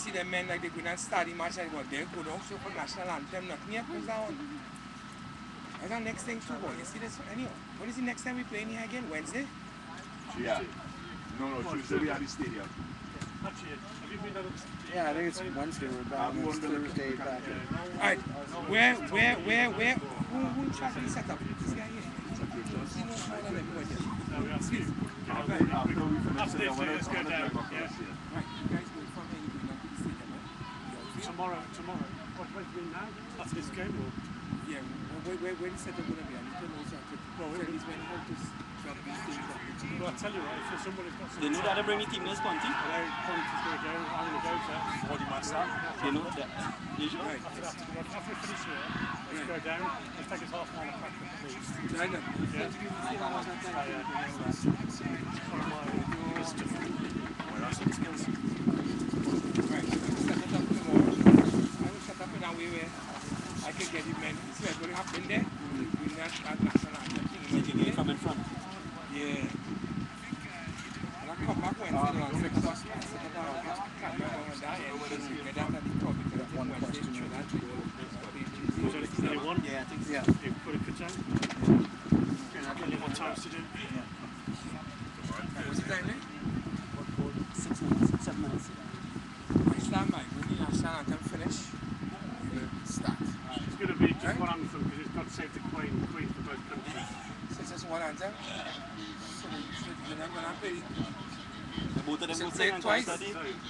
see them men like they go and start the match like what they go down so for national anthem, nothing yet goes down. That's our next thing too, boy. You see this? Anyhow, what is the next time we playing here again? Wednesday? Yeah. No, no, Tuesday we at the stadium. Yeah, I think it's Wednesday we're back. I'm It's wondering- Thursday back. Alright, where, where, where, where, who, who tried to set up? This guy here. He knows more than everybody else. Excuse me. After we finish it, I want let's to go drive down, across yeah. here. Right, you guys go from here, you go down to the stadium, right? Tomorrow, tomorrow. What, what do you mean now? After this game or? Yeah, where, where, where the setup gonna be? I need to know so I could tell these men how to s- drop these things up. Well, I tell you right, if somebody's got some... They know that they bring the team this Conti. Hello, Conti's going to go, I'm going to go there. Or the master. They know that. Usually. Right, After, after, after we finish here, let's go down. Let's take us half an hour back at least. I know. Right, I will set it up tomorrow. I will set up in a way where I can get the men. See what's going to happen there? Mm. We not that national anthem thing. They can from in front. Yeah. And I come back Wednesday and I'll fix us. Set it down. Can't remember when that ends. Get that at the top because I think Wednesday through that we will So it's only one? Yeah, I think so. Yeah. You put a cut out? Only one times to do? What's the time there? Six minutes, seven minutes. I start my when the national anthem finish, we will start. It's going to be just Right. one anthem because it's got to save the Queen, Queen for both countries. Since it's one anthem, so we should, you're not gonna play The both of them So will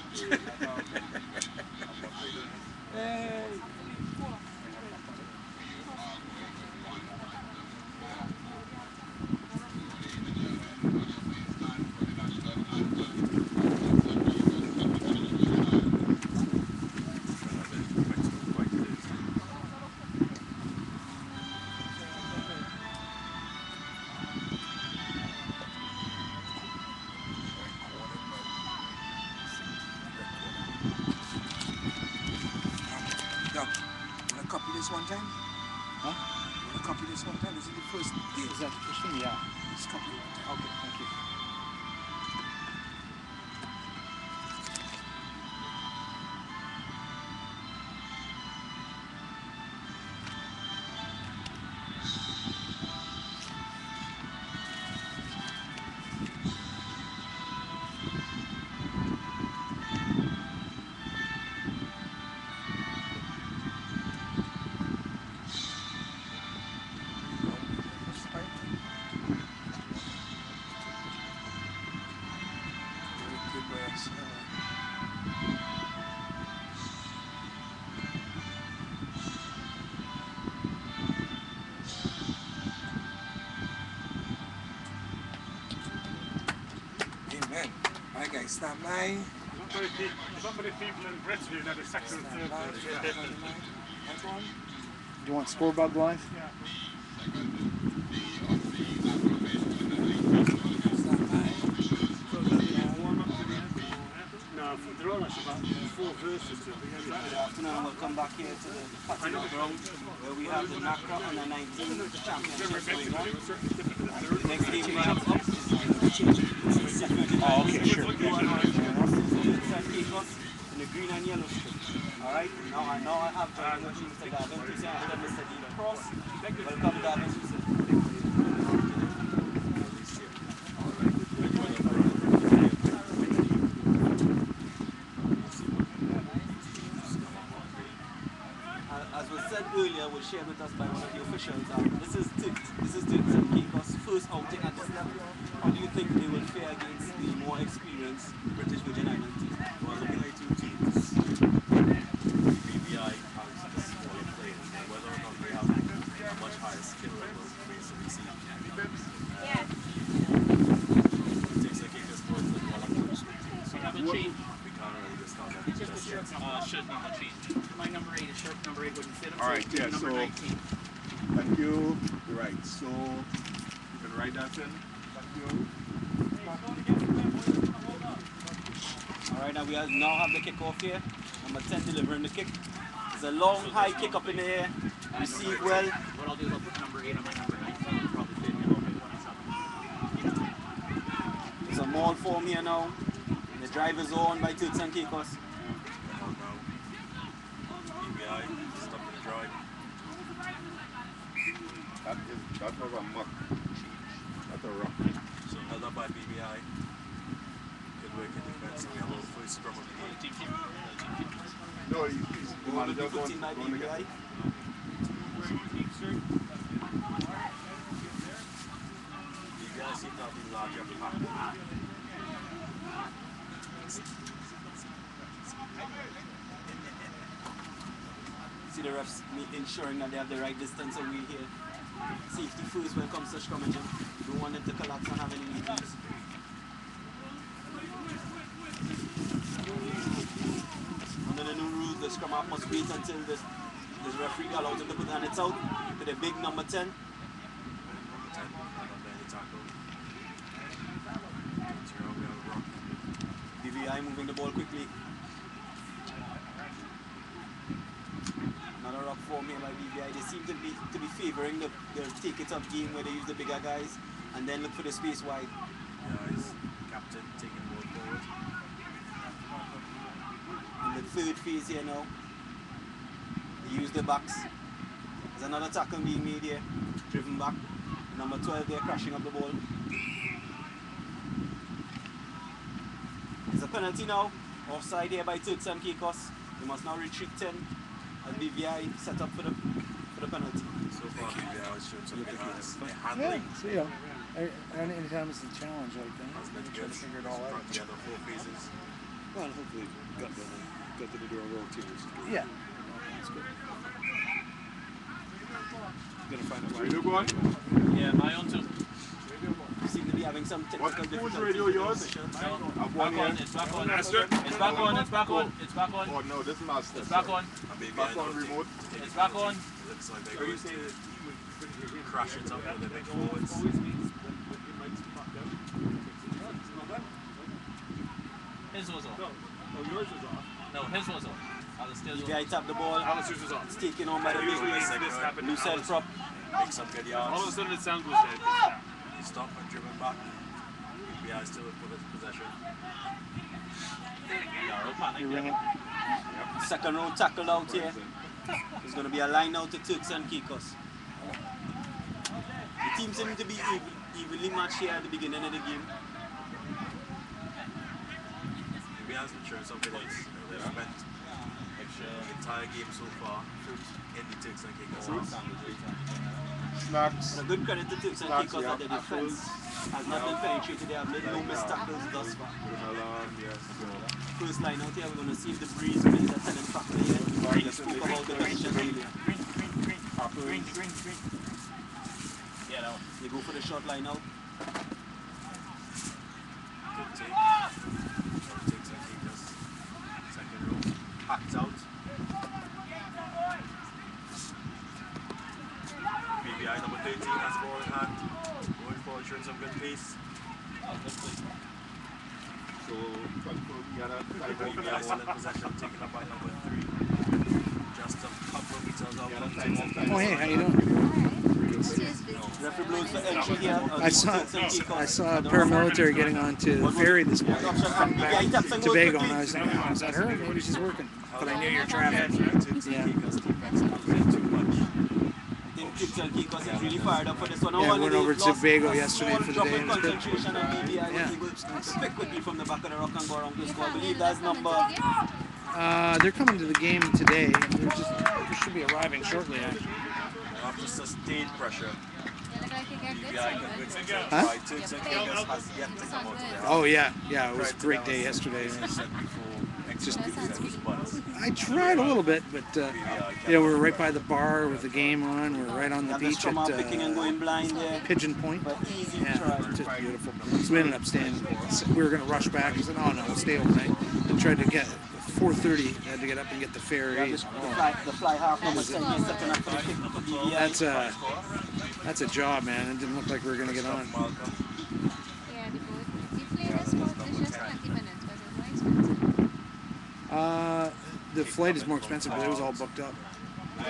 stand by. There's not very pe- not many people in Britain who know the second and third Stand verse. by. Stand by. Everyone? Do you want scorebug live? Stand by. No, they're all actually about four verses to it. Good afternoon. We'll come back here to the Platinum Ground where we have the NACRA under 19 championships going on. The next game we have up is the Chief. Oh, okay, sure. Green and yellow strip. Alright, now I now I have and Mr. Dean Cross. Welcome Hussein. Uh, As was said earlier, was shared with us by one of the officials. Um, this is Tut, this is Tut and Caicos first outing at this level. How do you think they will fare against the more experienced British Virgin Island team? Well, looking like two teams, BVI has this quality play, and whether or not they have a much higher skill level based on the season. It takes like Caicos boys like well coached, so we Haven't changed. can't really discount that just yet. Uh, shirt number change. My number eight is shirt number eight wouldn't fit him. All so right, it's yeah, number so- 19. Thank you. Right, so you can write that in. Thank you. Alright, now we have, now have the kick off here. Number 10 delivering the kick. It's a long high kick up in the air. Receive well. What I'll do is I'll put number eight on my number 19. It'll probably fit me a little bit when it's a maul form here now. The drive is on by Turks and Caicos. BVI, stuck in the dry. That is that was a muck. That's a rock. So held up by BVI. Good work in defense, and we have our first scrum of the game. No, he, he's the Goal manager will be put going, in by going to get BVI. BVI seem to have been larger packed. See the refs ma- ensuring that they have the right distance away here. Safety first when it comes to scrummaging. Don't want them to collapse and have any injuries. Under the new rules, the scrum half must wait until the, the referee allows him to put the hands out to the big number 10. Number 10, not any tackle. Zero, we have a rock. BVI moving the ball quickly. Another rock form here by BVI. They seem to be to be favouring the, the game where they use the bigger guys and then look for the space wide. Guys, captain taking the ball forward. In the third phase here now, they use the backs. There's another tackle being made here, driven back. Number 12 there crashing up the ball. There's a penalty now, offside here by Turks and Caicos. They must now retreat 10 as BVI set up for the for the penalty. So far, BVI has shown some good hands. Their Yeah, handling so, you know, and anytime it's a challenge like that, has been try good. to figure it all Brought out. together four phases. Well, and hopefully got the got the door roll too. is good. Yeah. That's good. Gonna find out why. Radio go on? Yeah, my own too. Seem to be having some technical What- whose difficulties. radio with the yours? officials. I've Back one on, here. it's back on. It's back on, it's back on, it's back on. Oh no, this is master. It's back on. Back on remote. It's back on. Looks like they're going to crash it up with their big forwards. His was off. Oh, yours is off. No, his was off. Alistair's was BVI tap the ball. Alistair's is off. It's taken on by the Usually big this happens. loose head prop. Make some good yards. All of a sudden it sounds was dead. He stopped and driven back. BVI still with possession. Yarrow panic. You ring it. Second round tackled out here. There's going to be a line out to Turks and Caicos. The team seem to be even, evenly matched here at the beginning of the game. BVI has been showing some confidence. They've spent the entire game so far in the Turks and Caicos house. Snacks. It's a good credit to Turks and Snacks, Caicos yeah. that their defense has not been penetrated. They have made no missed tackles thus far. First line out here, we're going to see if the breeze plays a telling factor here. We spoke about the position earlier. Green, green, green. Green, green, green. Yeah, that. They go for the short line out. Good take. Turks and Caicos. Second row. Hacked out. BVI number 13 has ball in hand. Going forward, showing some good pace. So, confirm the other BVI still in possession, taken up by number 3. Just a couple of meters out Oh, hey, how you doing? Referee blows for entry here. I saw I saw a paramilitary getting onto the ferry this morning from BBI taps Tobago, and I was thinking, oh, is that her? Maybe she's working. But I knew you're traffic. Yeah. I think Turks and Caicos is really fired up for this one. Yeah, I went over to Tobago yesterday for the day, in it was good. concentration and BVI Yeah. was able to pick quickly from the back of the rock and go around to score. I believe that's number Uh, they're coming to the game today. They're just they should be arriving shortly. Actually. After sustained pressure, BVI can win some Huh? by Turks and Caicos has yet to come out of their Oh yeah, yeah. It was a great day yesterday. Just I tried a little bit, but uh, you know we were right by the bar with the game on. We are right on the beach at scrum picking and uh, going blind. Pigeon Point. Yeah, just beautiful. So we ended up staying. We were going to rush back. I said, "Oh no, we'll stay overnight." And tried to get 4:30. Had to get up and get the Yeah, ferry. the, the, fly, the fly half number 10 here stepping up for the kick for BVI. That's a that's a job, man. It didn't look like we were going to get on. Malcolm. The boat. We played a sport which was 20 minutes, but it was more expensive. Uh, the flight is more expensive, but it was all booked up.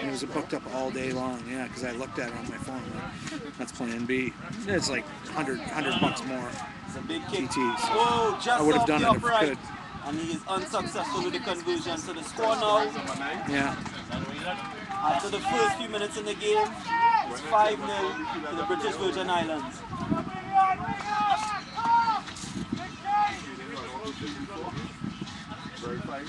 It was booked up all day long. Yeah, because I looked at it on my phone. Like, that's Plan B. It's like 100, 100 bucks more. It's a big kick. TTs. Oh, just I would have done it if I upright. could. And he is unsuccessful with the conversion. So the score now Yeah. After the first few minutes in the game, it's 5 0 to the British Virgin Islands. Very fine.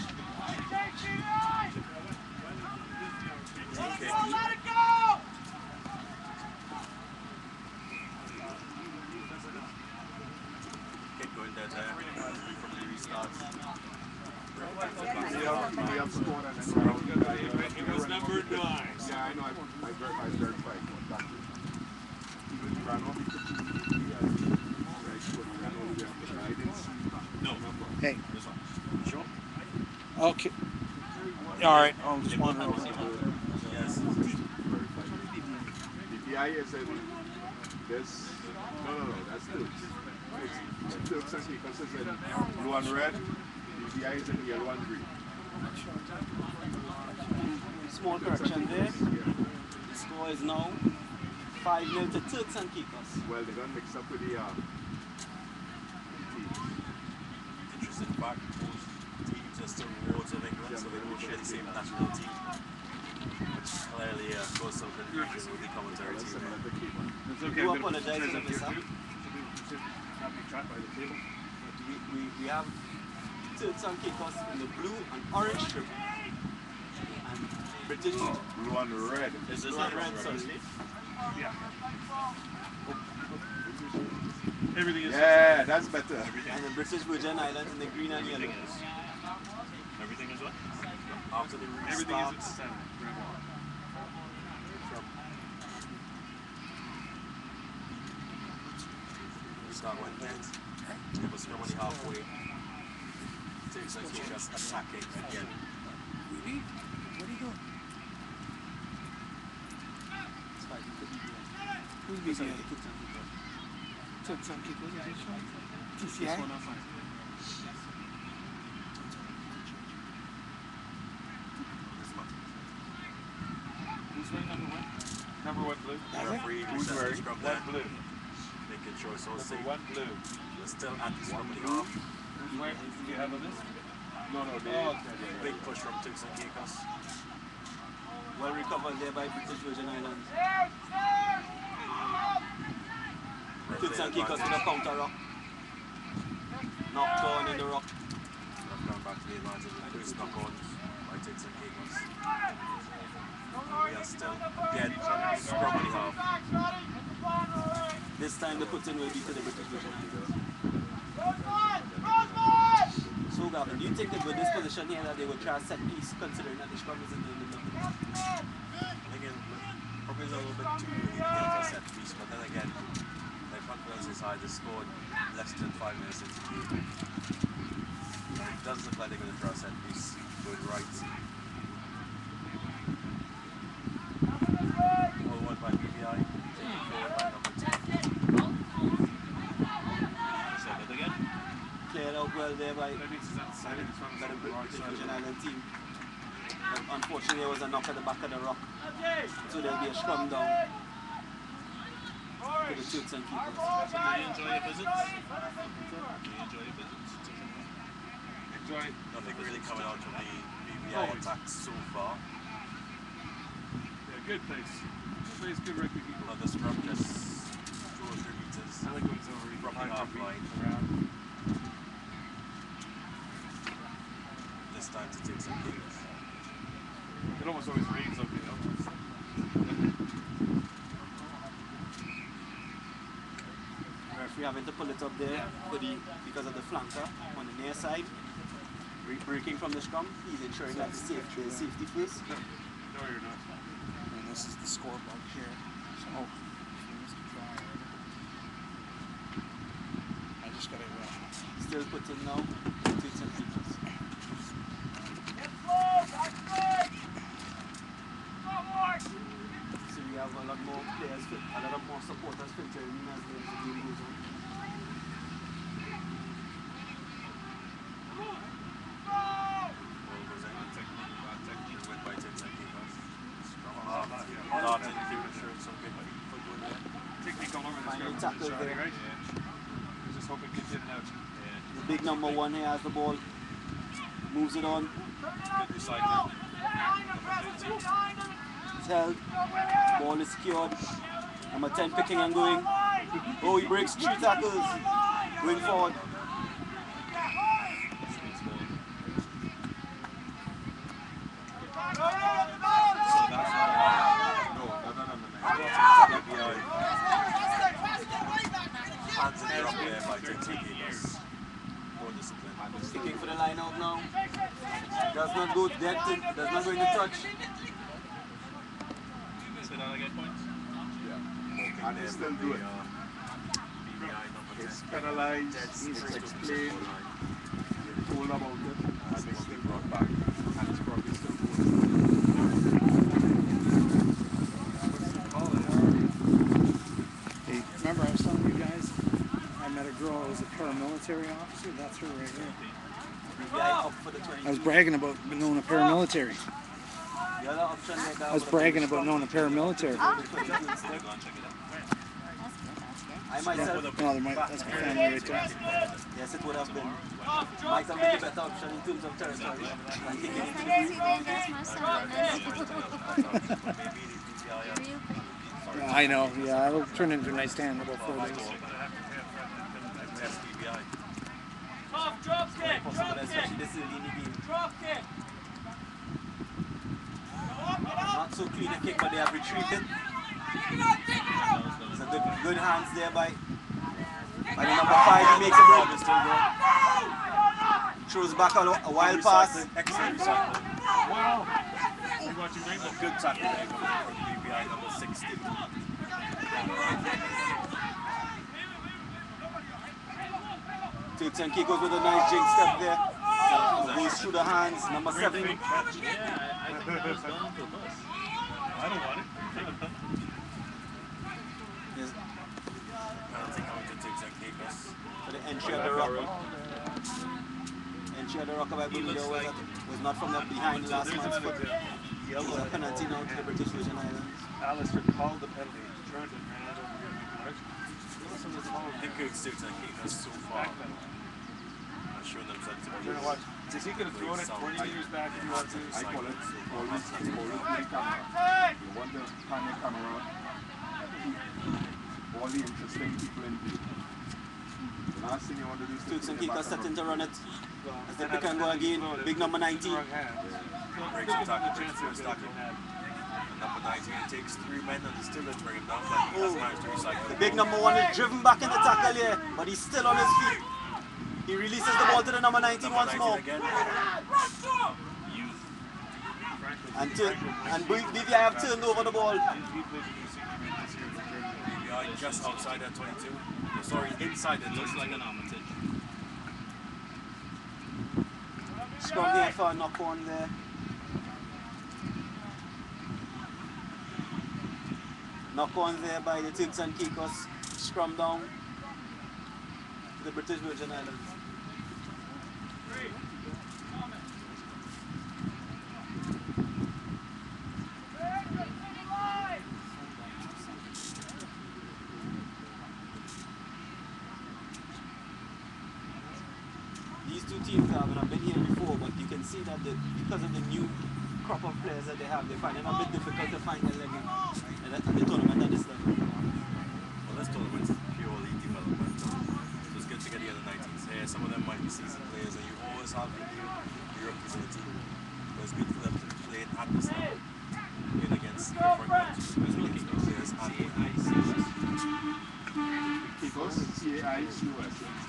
Keep going dead there. It was number nine. Yeah, I know. I, I, ver- I verified. Thank you. He ran off. He ran all the way up the I didn't see No. number. Hey, This. Sure? okay. All right. I was just wondering. Yes. Verified. The PI is in this. No, no, no. That's Turks. It's Turks and Caicos is in blue and red. The PI is in yellow and green. Small correction there. The score is now 5 0 to Turks and Caicos. Well, they're gonna mix up with the uh, teams. Interesting fact, both teams are still wards of England, so they both share the same national team. Which clearly uh, caused some confusion with the commentary That's team. another key one. It's okay. do I'm gonna apologize turn for it this, here huh? too. Should be, we should not be trapped by the table. We, we, we have Turks and Caicos in the blue and orange strip. And British oh, Blue and red. Is this blue and red, sorry. Everything is. Yeah, that's better. And the British Virgin Islands in the green and yellow. Everything is what? After the Everything is restart, at the center. restart went dead. It was normally halfway. Takes like he just attacking again. It's five to BVI. Who's BVI? Turks and Caicos. TCI. This one or five? Who's wearing number one? Number one blue. The referee Who's resets the wearing scrum One there, blue. Making sure it's all Number safe. one blue. We're still at the scrum half. Who's wearing? Do you have on this? No, no, they. Oh, okay. Big push from Turks and Caicos. Well recovered there by British Virgin Islands. Turks and Caicos with a counter rock. Knocked on in the rock. Not coming back to the advantage with first knock on by Turks and Caicos. We are still again scrum half. This time the put in will be to the British Virgin So Gavin, do you think that with this position here that they would try a set piece considering that the scrum is in the middle? Again, probably a little bit too early to a set piece, but then again, their confidence is high. They scored less than five minutes into the game. It doesn't look like they're going to try a set piece going right. All won by BVI, taken forward by number two. Say that again. Cleared out well there by, That means it's at the by side. the, This one is by the on the wrong British side. Virgin Island team. But unfortunately, there was a knock at the back of the rock. So there'll be a scrum down for the Turks and Caicos. So do you enjoy your visits? Do you enjoy your visits? Enjoy. Nothing really coming out of the BVI oh, attacks so far. Yeah, good place. Plays good rugby people. Another scrum just two or three meters I like when it's over from the behind half line. around. This time to take some games. It almost always rains up, you know. Referee having to pull it up there for the, because of the flanker on the near side. Re- Breaking from the scrum, he's ensuring that the safety, the safety first. No, you're not. And this is the scoreboard here. So, I just gotta. Uh, Still put in now. Turks and Caicos. So we have a lot more players, fil- a lot of more supporters filtering in as the as the game goes on. Ball goes in. Technique. Win by Turks and Caicos. Scrum half. Darting through, showing some good football there. Technique all over this Finally guy. tackled Charlie, there. right? He's just hoping it gets in and out. The big number one here has the ball. Moves it on. Good recycling. It's held. Ball is secured. Number 10 picking and going. Oh, he breaks three tackles. Going forward. Hands in the up there by Turks and Caicos. More discipline. Kicking for the line out now. Does not go dead. to- Does not go into touch. Say that again, points. Yeah. And they still do it. It's penalized, it's explained, you're told about it, and they still brought back. And it's probably still going. Hey, remember I was telling you guys, I met a girl who was a paramilitary officer. That's her right here. The guy up for the 22. I was bragging about knowing a paramilitary. The other option there, guy I was bragging about knowing a paramilitary. The 22 instead. that's good, that's good. I myself, No, there might, that's my family right there. yes, it would have been. Might have been the better option in terms of territory. than kicking That's into the crazy, green. then that's my son. That's real quick. I know. Yeah, it'll turn into a nice tan in about four days. SPBI. Possible, especially this early in the game. Not so clean a kick, but they have retreated. It's a good, good hands there by, by the number five. He makes a break. Throws back a, a wild pass. Excellent recycling. Wow. A good tackle there from BVI number 60. Turks and Caicos with a nice jig step there. Goes through the hands. Number seven. Yeah, I don't want it. Is Penalty coming to Turks and Caicos. for the entry of the rock. Entry of the rock by Bermuda was, at, was not from the behind last man's foot. It's a penalty now to the British Virgin Islands. Alistair called the penalty, turned and ran out over here in the direction. Listen to this ball. I think Turks and Caicos so far have shown themselves to be You're gonna watch. Is he gonna throw it 20 meters back if he wants to? I call it always, always play camera. You want the pan your camera and keep all the interesting people in view. The last thing you want to do is to Turks and put your Caicos back set in to run it. As they pick and go again. Big number 19. Breaks the tackle, breaks the first tackle. Number 19 takes three men and still didn't bring him down, but he has managed to recycle The the big number one is driven back in the tackle here, but he's still on his feet. He releases the ball to the number 19 once more. And, turn, and have turned over the ball. Just outside that 22. Oh, sorry, inside that 22. like an Armitage. Scrum here for a knock on there. Knock on there by the Turks and Caicos. Scrum down the British Virgin Islands. These two have and I've been here before, but you can see that the, because of the new crop of players that they have, they find it a bit difficult to find a level at, the- at the tournament at this level. Well, this tournament is purely development. So it's good to get the other 19s here. Some of them might be seasoned players, and you always have the new European team. But it's good for them to play at this level. Playing against different countries, playing against new players and Caicos, C-A-I-C-O-S.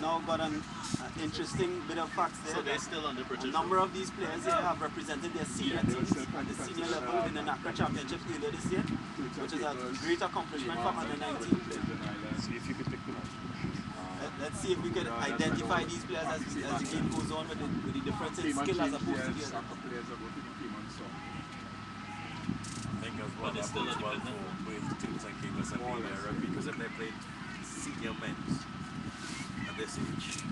Now got an uh, interesting bit of facts there. So they're still under a British. number of these players here have represented their senior teams at the senior level in the NACRA Championship earlier this year, which is a great accomplishment for under 19 players. See if you can pick them up. Let- Let's see if we can identify these players as, as the game goes on with the, with the difference in skill as opposed to the other. soccer players that go to the Cayman song. I think as well But it's that still bodes well independent. for Wales teams and keepers and being there rugby because if they play senior men at this age,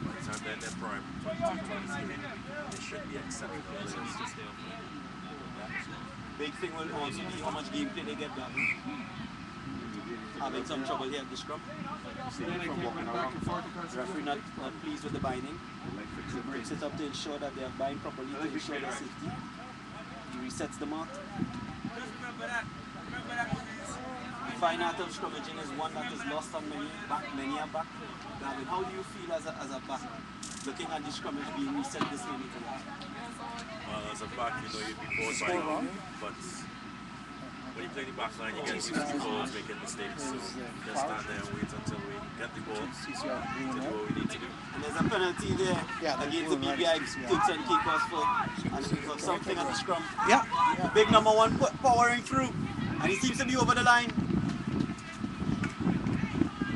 by the time they're in their prime, 22, 23, they should be exceptional players. Big thing will also be how much gameplay they get back. Having some trouble here at the scrum. See me from walking around. Referee not, not pleased with the binding. Like fixing Breaks it up to ensure that they are bind properly to ensure their safety. He resets the mark. The fine art of scrummaging is one that is lost on many back, many a back. Gavin, how do you feel as a, as a back looking at the scrummage being reset this way? Nicola? Well, as a back, you know, you'd be bored by now, but when you play the back line, you get used to calls making mistakes. So just stand there and wait until we get the ball to do what we need to do. And there's a penalty there Yeah, against the doing BVI right, CCR. Turks and Caicos for, and for something at the scrum. Yeah. Big number one put powering through, and he seems to be over the line,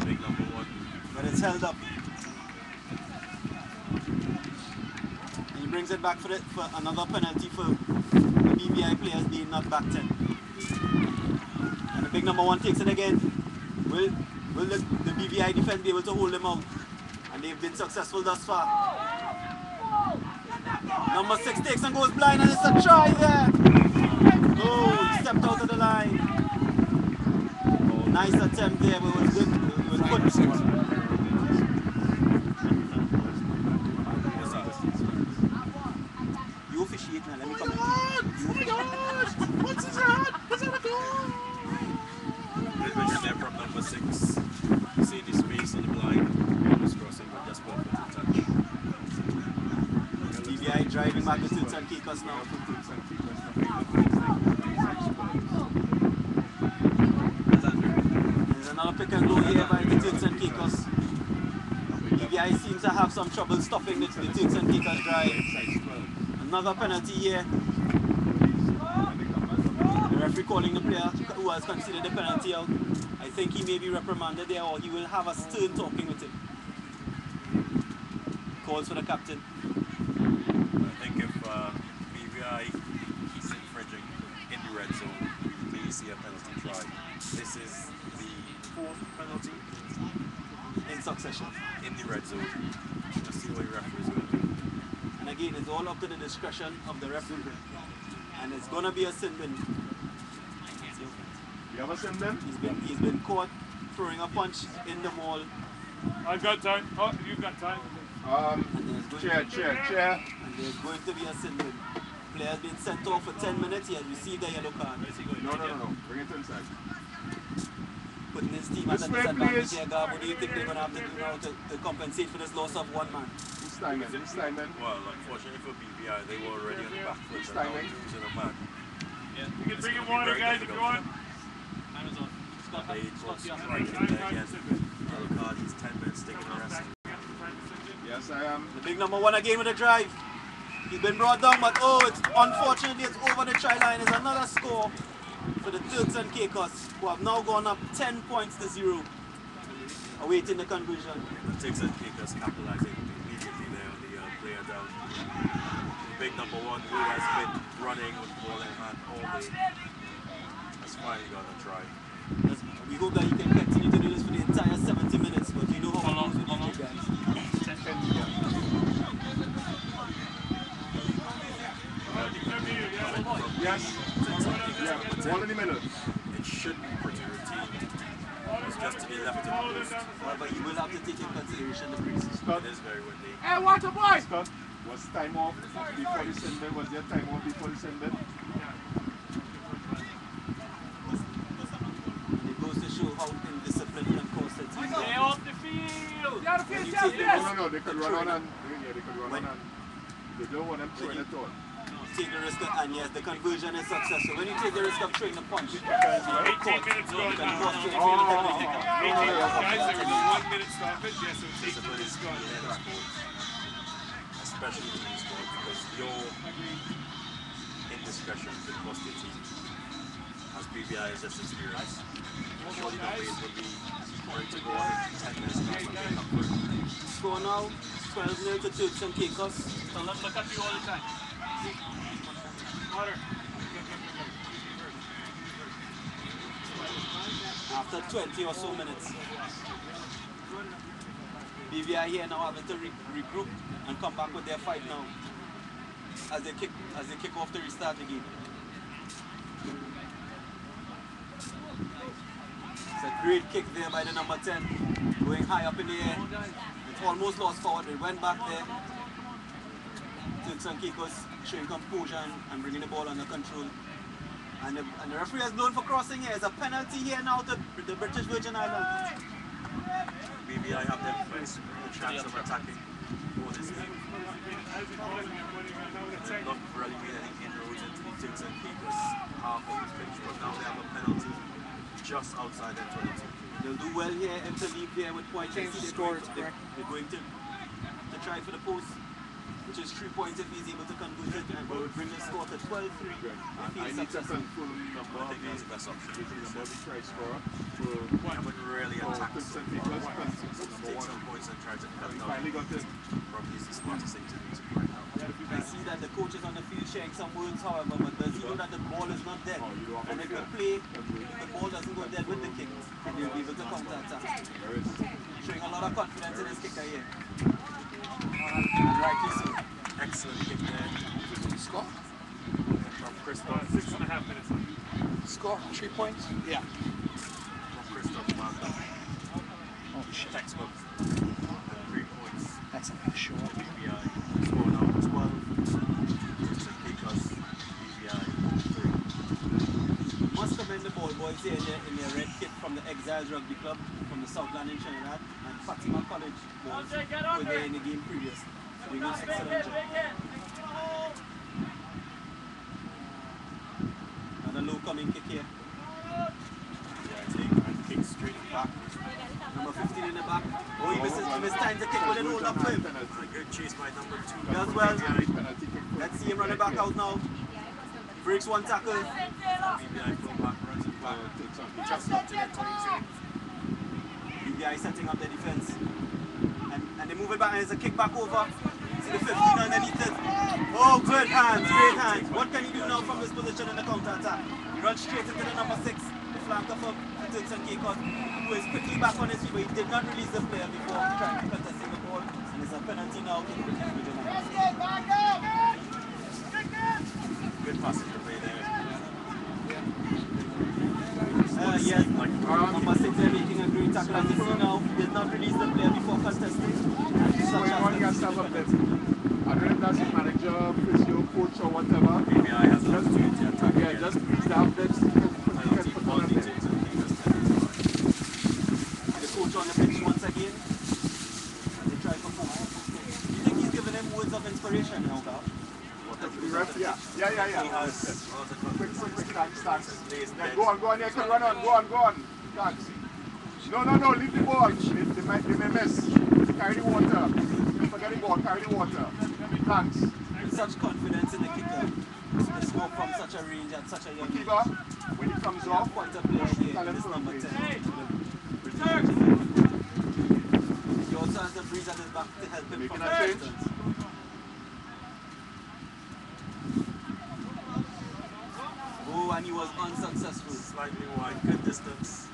Big number one. but it's held up. And he brings it back for, it, for another penalty for the BVI players being not back 10. And the big number one takes it again. Will, will the, the BVI defense be able to hold them out? And they've been successful thus far. Number six takes and goes blind, and it's a try there. Oh, stepped out of the line. Oh, nice attempt there, but it was good. It was put. What's that? You officiate now, let me come in. Good vision there from number six. See the space on the blind. Almost crossing, but just perfect to touch. BVI driving back the Turks and Caicos now. There's another pick and go here by the Turks and Caicos. BVI seems to have some trouble stopping the, Turks and Caicos drive. Another penalty here. The referee calling the player who has considered the penalty out. I think he may be reprimanded there or he will have a stern talking with him. Calls for the captain. I think if uh, BVI keeps infringing in the red zone, please see a penalty try. This is the fourth penalty in succession. in the red zone. Let's see what the referee's going to do. And again, it's all up to the discretion of the referee. And it's gonna be a sin bin. You ever seen them? He's been he's been caught throwing a punch in the maul. I've got time. Oh, you've got time. Um, And going chair, to be, chair, chair. And there's going to be a sin bin. Player's been sent off for 10 minutes. He has received a yellow card. No, no, no, no. Bring it inside. Putting his team at This a way, disadvantage here, Gar. What do you think they're gonna have to do now to, to compensate for this loss of one man? This time, man. This time, man. Well, unfortunately for BVI, they were already on the back foot This and now timing. losing a man. You can bring in water, guys, if you want. Time is on. Scott, They Scott, both you have strike it there again. Yellow card, it's 10 minutes taking a rest. Yes, I am. The big number one again with a drive. He's been brought down, but oh, it's unfortunately it's over the try line. It's another score for the Turks and Caicos, who have now gone up 10 points to zero, awaiting the conclusion. The Turks and Caicos capitalizing immediately there on the uh, player down. Big number one who has been running with ball in hand all day has finally got a try. We hope that he can continue to do this for the entire 70 minutes, but you know how it goes with these big guys. Yes. Yeah. One in the middle. It should be pretty routine. It's just to be left to the post. However, you will have to take in consideration the breeze. Scott. It is very windy. Hey, water boy! Was time off before the send it? Was there time off before the send It goes to show how indisciplined and constant he is. Stay off the field. When you take the No, risk, no, no. They could run on and yeah, they could run When- on and they don't want them throwing it all. take the risk, and yes, the conversion is successful. When you take the risk of throwing the punch, you 18 minutes can gone now. cross your Oh, field oh, everything. oh, 18 oh, oh, guys, oh, there was a one minute stoppage. Yes, it was 18 Discipline minutes is gone. key in sports, especially in team sport, because your indiscretion could cost team. As BVI has just experienced. Surely the ways will be going to go on in 10 minutes now when they come through. Score now, 12 0 to Turks and Caicos. So look, look at you all the time. Water. After 20 or so minutes. BVI here now having to re- regroup and come back with their fight now. As they kick as they kick off to restart the game. It's a great kick there by the number 10. going high up in the air. It almost lost forward. It went back there. And Caicos showing composure and, and bringing the ball under control. And the, and the referee has blown for crossing here. It's a penalty here now to the British Virgin Islands. BVI have their first real chance of attacking for this game. They've not really made any inroads into the Turks and Caicos half of this pitch, but now they have a penalty just outside their 22. They'll do well here and to leave here with points. Change the They're score, they're, they're going to, to try for the post, which is three points if he's able to convert it and will bring the score to 12-3 if I he's need to successful. I think he's the best option. the number try scorer for They haven't really Turks so and far. Take some points and try to cut down. finally got it. Probably is the smartest thing to do right now. I see that the coach is on the field sharing some words, however, but does he know that the ball is not dead? Oh, you don't have And if you play, the ball doesn't go dead with the kick, then you'll be able to counter attack. Is. Showing a lot of confidence in his kicker here. Excellent kick there Score? from Christoph. Six and a half minutes left. Score? Three points? Yeah. From Christoph Manda. Oh, shit. Textbook. Three points. That's. BVI score now 12. Must commend the ball boys here in their, in their red kit from the Exiles Rugby Club from the Southland in Trinidad and Fatima College was were there in the game previous. Doing an excellent job. Another low coming kick here. BVI kick straight back. Number 15 in the back. Oh, he misses, he misses time to kick with it hold up to him. Good chase by number two. Does well. Penalty kick for Let's see him running back out now. Breaks one tackle. BVI full back runs it back. Turks and Just up to their 22. BVI setting up the defense. And, and they move it back and there's a kick back over. See the 15 underneath it. Oh, good oh, hands, great hands. What can he do now from this position in the counter attack? He runs straight into the number six, the flanker for the Turks and Caicos, who is quickly back on his feet, but he did not release the player before trying to contesting the ball. And it's a penalty now to the British Virgin Islands. Good passenger Uh, yes, number six they're making a great tackle as you see now. He did not release the player before contesting. Such as stuff up. I don't know if that's the manager, physio, coach or whatever. BVI has an opportunity to attack Yeah, again. just please the on the the coach on the pitch once again. And they try for four. You think he's giving them words of inspiration now? The yeah, yeah, yeah, yeah a lot of Quick, confidence. quick, quick, thanks, thanks. Lays Yeah, dead. Go on, go on, yeah, can run on, go on, go on. Thanks. No, no, no, leave the ball. They, they, might, they may miss. Carry the water. Don't forget the ball, carry the water. Thanks. With such confidence in the kicker. To score from such a range at such a young age. Keeper, when he comes off, Quite a player here. This to number please. 10. He also has the breeze at his back to help him Making from a the change. distance. Oh, and he was unsuccessful. Slightly wide, good distance.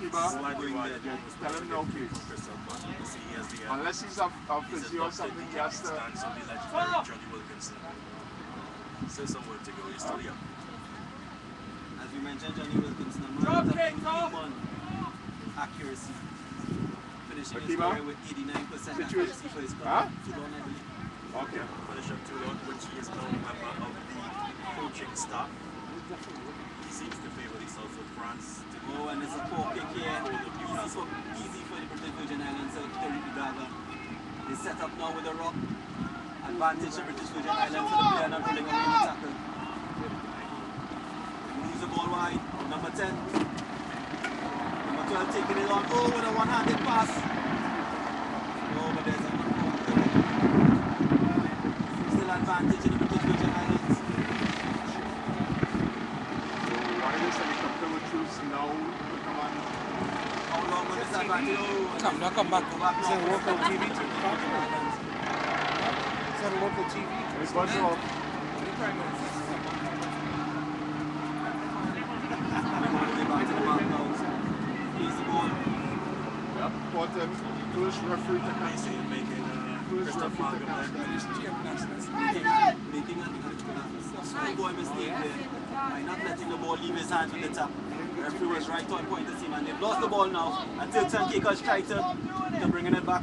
keeper, Slightly wide. yeah, tell him no, please. Christoph, but you see he has the uh, Unless he's a, a he's physio or adopted something, the he has to. stance of the legendary Jonny Wilkinson. Still some work to go. He's still young. As we mentioned, Jonny Wilkinson, a man with a accuracy. Finishing his career with 89% accuracy for his club. Huh? Toulon, I believe. Okay. Finish up Toulon, which he is now a member of the coaching staff. He seems to favour the south of France. To Oh, and it's a poor kick here. Easy for, easy for the British Virgin Islands, so Terry Gaga. They set up now with a rock. Advantage to British Virgin Islands for the player not running away with tackle. Moves the ball wide. Number 10. Number 12 taking it on. Oh, with a one-handed pass. Oh, but there's a Still advantage in the British Virgin Islands. Wireless helicopter which is now come on. How long will this advantage? Oh, Come, now come back. Go back Is that a now. local TV to talk about? Is that a local TV? It's bunch of Yep, but um, first referee to come. Uh, Christoph. Making a small boy mistake there by not letting the ball leave his hand with the tap. Referee was right on point the see, man. They've lost the ball now, and Turks and Caicos try to, to bringing it back.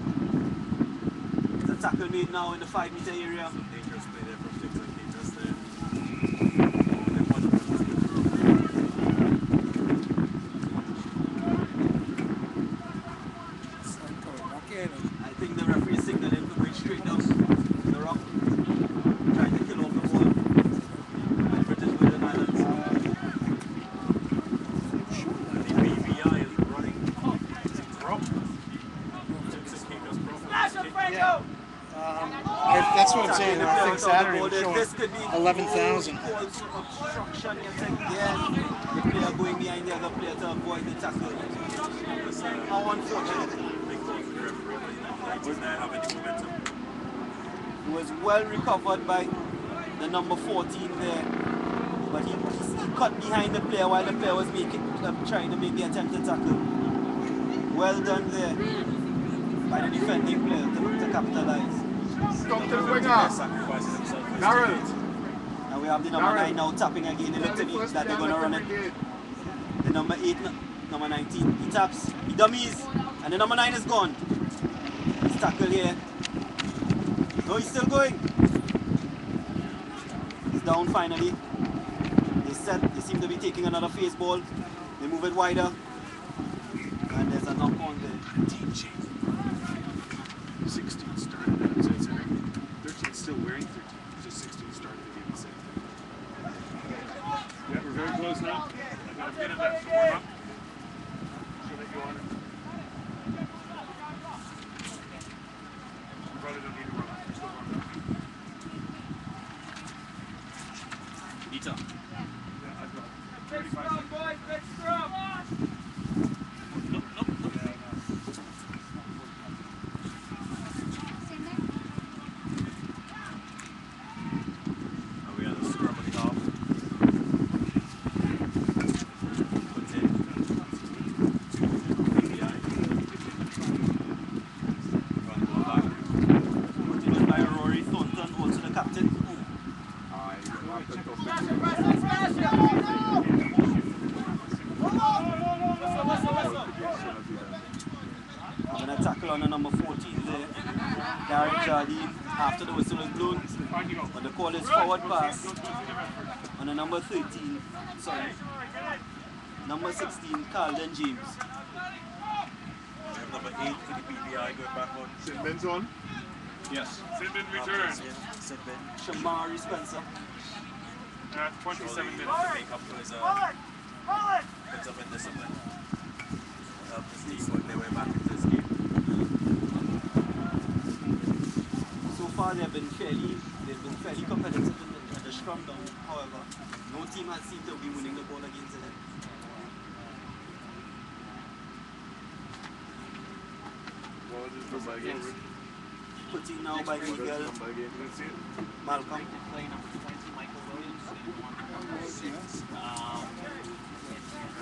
A tackle made now in the five meter area. Dangerous play there from and there. 11,000. It. He was well recovered by the number 14 there. But he, he cut behind the player while the player was making, uh, trying to make the attempt to tackle. Well done there by the defending player to, to capitalize. Dr. Winger, Narrow we have the number Darren. 9 now tapping again. It looked to me that they're going to run it. The number 8, number 19, he taps, he dummies, and the number 9 is gone. He's tackled here. No, he's still going. He's down finally. They set, they seem to be taking another face ball. They move it wider. And there's a knock on there. Team chief. 16 started. So it's 13 still wearing 13. Just 16 started the game. Same thing. Yeah, we're very close now. About a minute left to warm up. Should I go on? We probably don't need to warm up. We're still warmed up. Nita. Yeah, I've got 35 seconds. And we had a scrum at the half. Put in. BVI. Run the ball back. Continued by Rory Thornton, also the captain. Aye, you have to talk to Having a tackle on the number 14 there. Darren Jardine after the whistle was blown. But the call is forward pass on the number 13. Sorry. Number 16, Carlton James. We have number 8 for the BVI going back on. St. Ben's on. Yes. Sidman returns. Sidman. Shamari Spencer. Uh, 27 minutes. To make up for his uh, bit of indiscipline. Help his team work their way back into this game. So far they've been fairly competitive in the, scrum down. However, no team has seemed to be winning the ball against them. What is the number again? Now by Miguel. Malcolm. Play number 20, Michael Williams. and number six,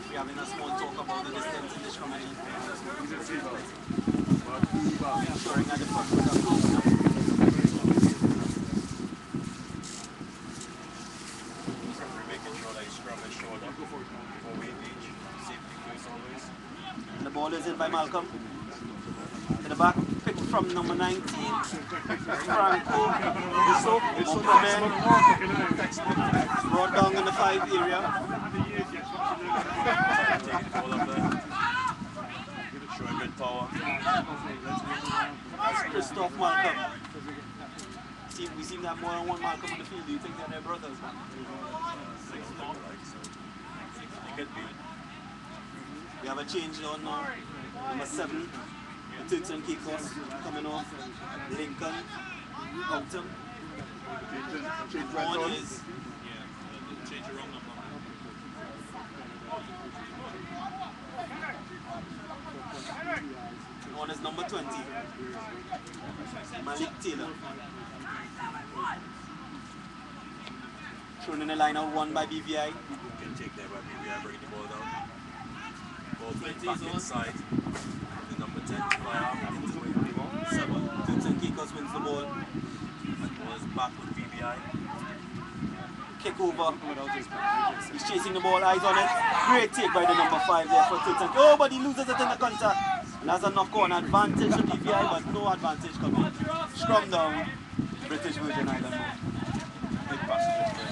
We're having a small talk about the distance in at foot are close enough. We're making sure that his scrum is short up before we engage. Safety first always. And the ball is in by Malcolm. To the back, picked from number 19. Franco. Isso. Mohamed. Brought down in the five area. Taking the ball. Showing good power. That's Christoph Malcolm. See, we seem to have more than one Malcolm on the field. Do you think they're their brothers? Six long, like so. It could be. We have a change on now. Number seven, the Turks and Caicos coming off. Lincoln, Compton. One on. is Change your wrong number. one is number 20. Malik Taylor. Thrown in the line out one by BVI. Can take there by BVI, bring the ball down ball back inside. The number 10 player into Seven. Dutton Kikos wins the ball. And was back with BVI. Kick over. He's chasing the ball, eyes on it. Great take by the number 5 there for Tilton. Oh, but he loses it in the counter. And that's a knock-on advantage for BVI, but no advantage coming. Scrum down, British Virgin Islands. Big pass.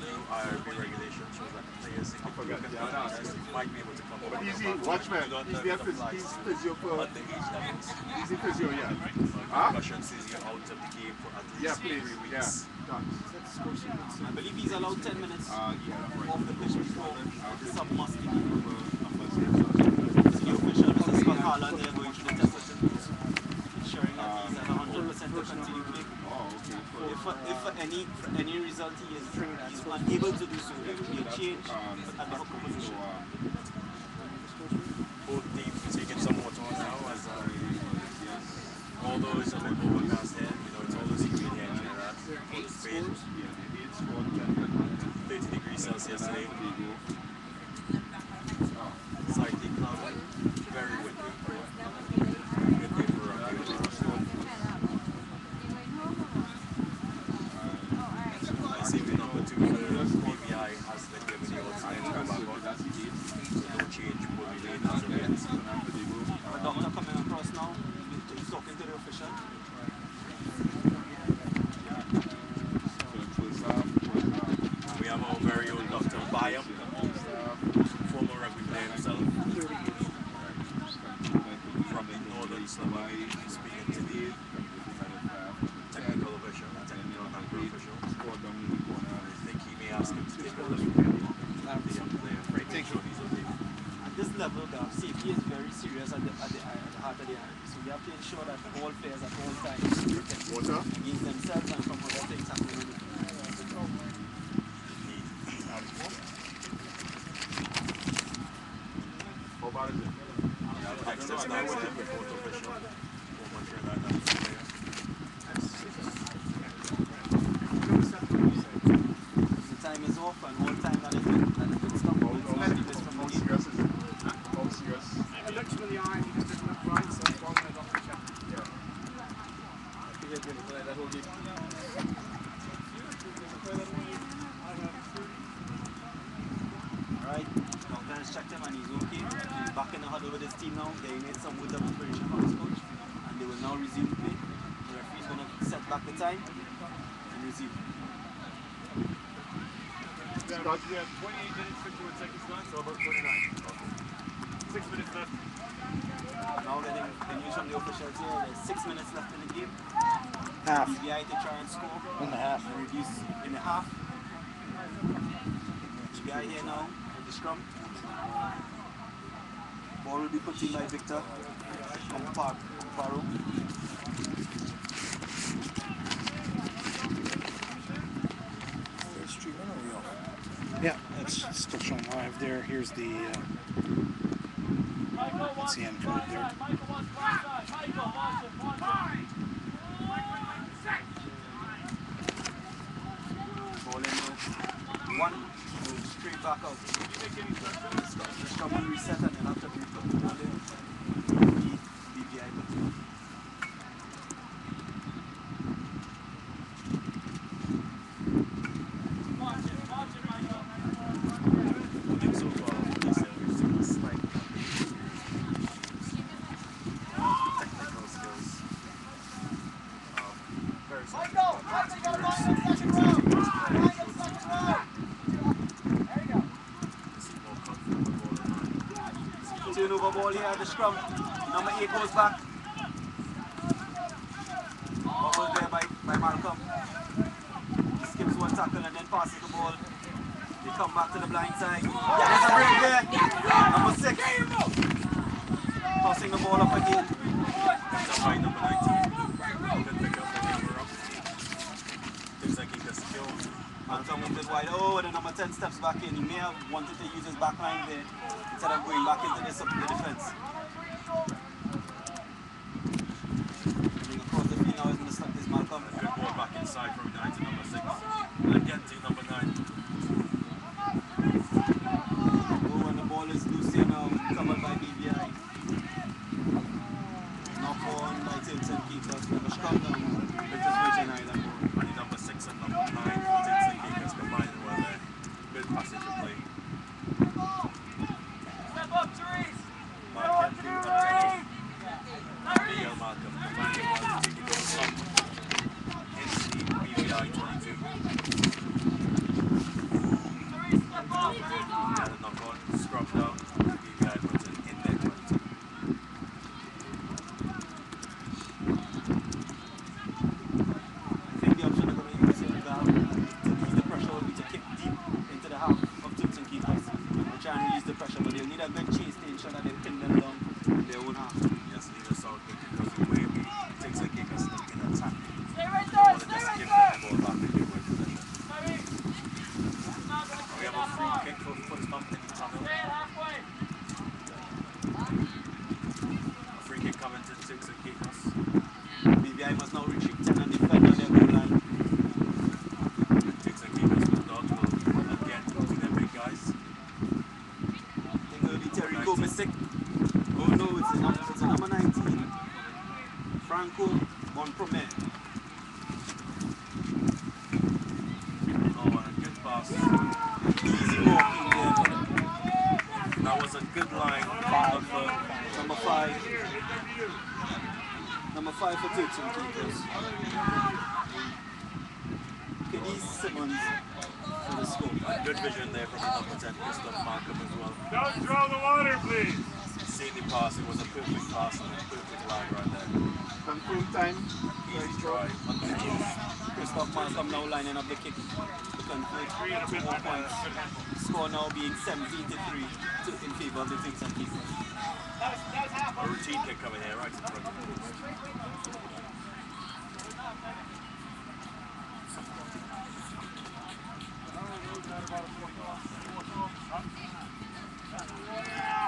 new IRB regulation shows that players might be able to come watchman, he's the physio for... The age levels. Physio, yeah. Concussion says you're out of the game for at least yeah, please, three weeks. Yeah. I believe he's allowed 10 minutes yeah, off the pitch before the sub must be. So Official, Mr. Scott Harlan going to the test ensuring that he's at 100% to continue playing if for, if any any result he is, he unable to do so, there will be a change at the opposition. Ska man visa den ena attributen? Ball here at the scrum. Number 8 goes back. Bubble there by, by Malcolm. He skips one tackle and then passes the ball. They come back to the blind side. There's a break there. Number 6. Tossing the ball up again. By number 19. Good with it wide. Oh, and the number 10 steps back in. He may have wanted to use his back line there instead of going back into the, A routine kick coming here right in front of the post.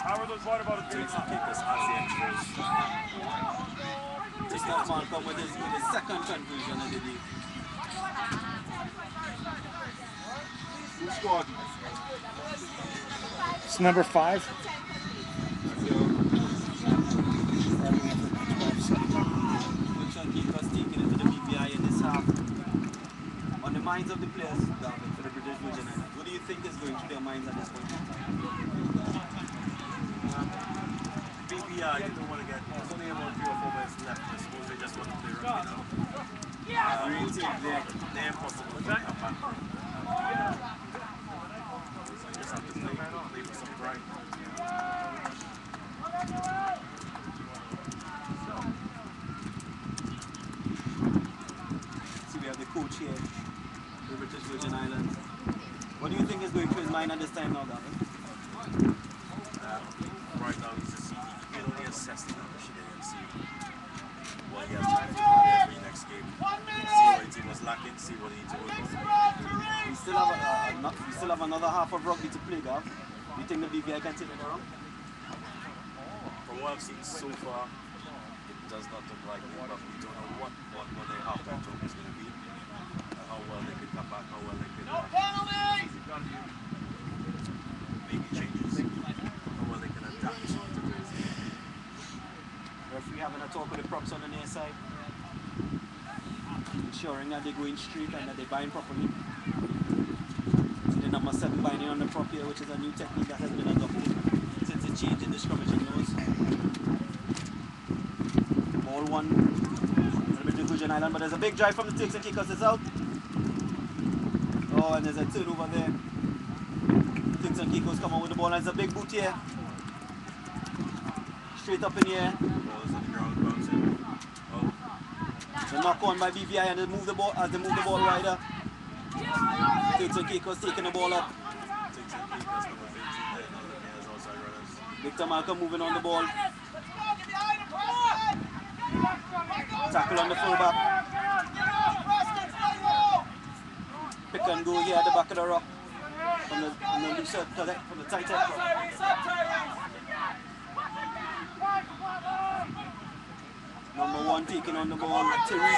How are those water bottles being Takes the as the extras. Christoph Malcolm with his, with his second conversion of the day. Who scored? It's number five. Minds of the players, David, for the British Virgin Islands. What do you think is going through their minds at this point? BVI, they uh, don't want to get, there's only about three or four minutes left. I suppose they just want to play rugby now. Great take there. They're impossible to come back from. So you just have to play, play with some pride. See, we have the coach here, the British Virgin Islands. What do you think is going through his mind at this time now, David? Uh, right now, he's just, he can only assess the condition and see what he has to do for the next game. See what he was lacking, see what he needs to work on. We still have a, uh, not, we still have another half of rugby to play, Gav. Do you think the BVI can take it around? From what I've seen so far, it does not look like it, but we don't know what, what, what their halftime talk is going to be. Uh, how well they could come back, how well they could uh, make changes, how well they can adapt to this. Referee having a talk with the props on the near side. Ensuring that they're going straight and that they bind properly. See the number seven binding on the prop here, which is a new technique that has been adopted since the change in the scrummaging laws. Ball one. A little bit of Virgin Island, but there's a big drive from the Turks and Caicos. It's out. Oh, and there's a turnover there. Turks and Caicos come on with the ball, and it's a big boot here. Straight up in the air. The knock on by BVI and they move the ball as they move the ball wider. Turks and Caicos taking the ball up. takes a peek. That's number 15 there. Now looking at his outside runners. Victor Malcolm moving on the ball. Tackle on the fullback. Go here at the back of the ruck. From the, from the looser, from the, from the tight end. Number one taking on the ball. Runners there.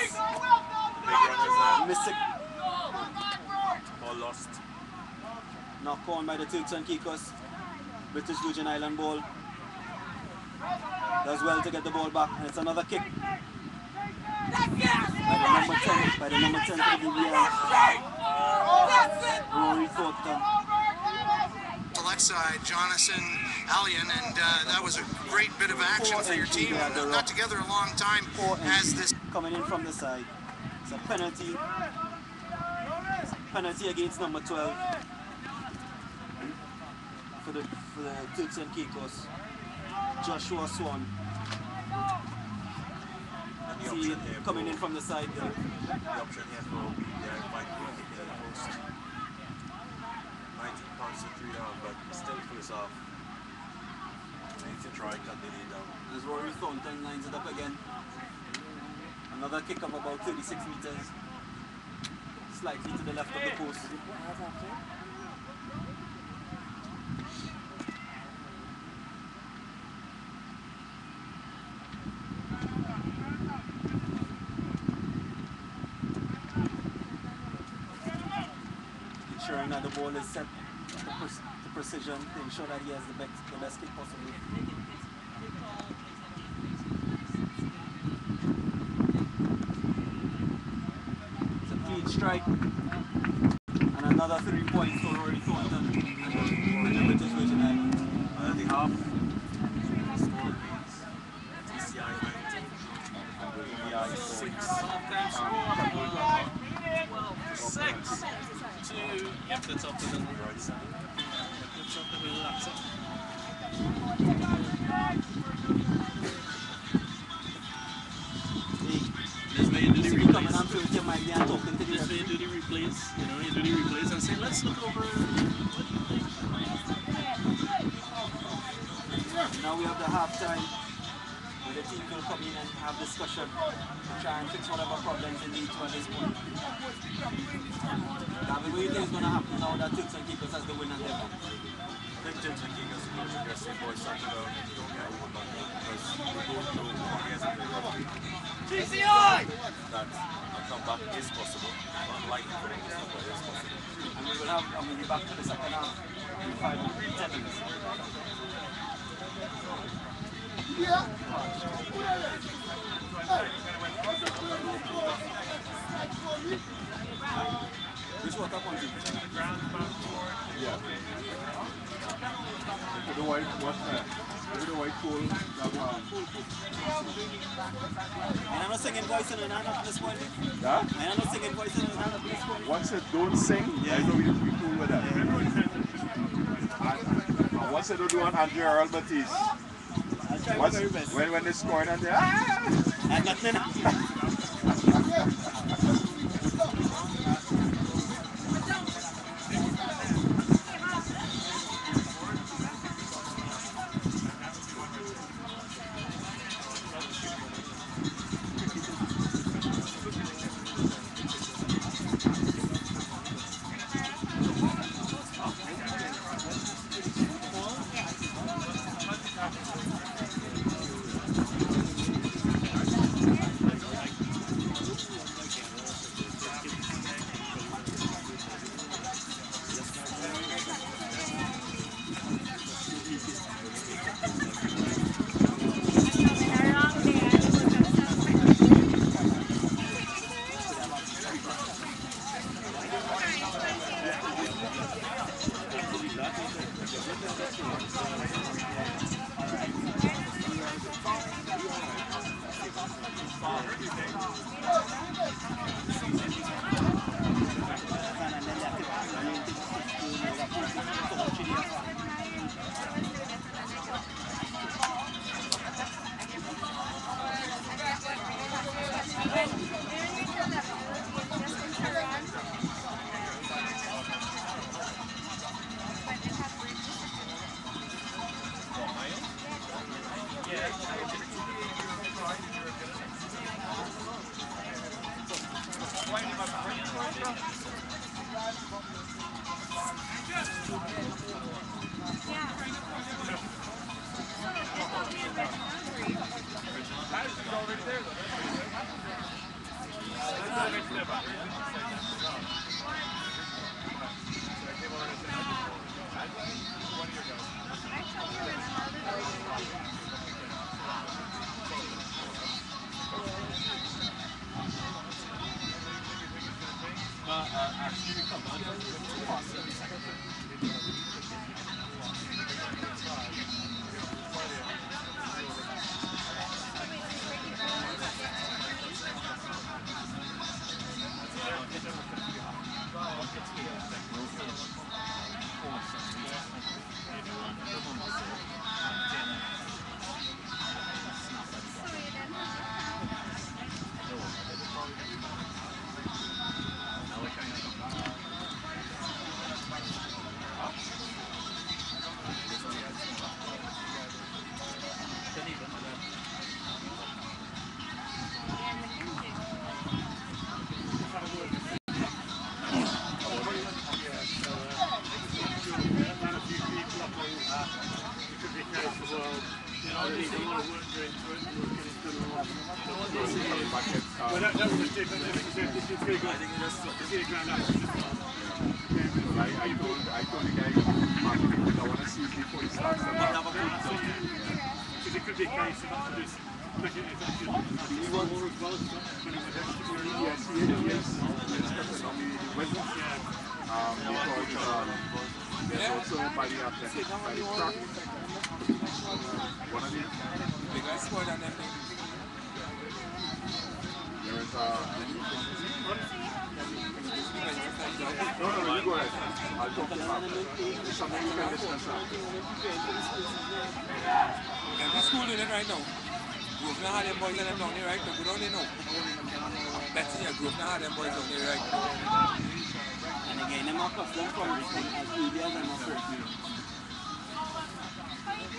Missing. Ball lost. Knock on by the Turks and Caicos. British Virgin Island ball. Does well to get the ball back. And it's another kick. By the number 10, by the number 10 for the BVI. Rory Thornton. the side, Jonathan Allian, and uh, that was a great bit of action for your team. Not together a long time Four as this coming in from the side. It's a penalty. Penalty against number 12 for the for the Turks and Caicos. Joshua Swan. See option it here coming in from the side there. The option here for Post. 19 pounds to 3 down, but still puts off. Need to try cut the lead down. As Rory Thornton lines it up again. Another kick of about 36 meters. Slightly to the left of the post. Ensuring that the ball is set to, pre- precision to ensure that he has the best, the best kick possible. It's a clean strike. Once it don't Andrea Earl Batiste. I'll try my Once, very best. when, when they scoring and they, ah! And nothing.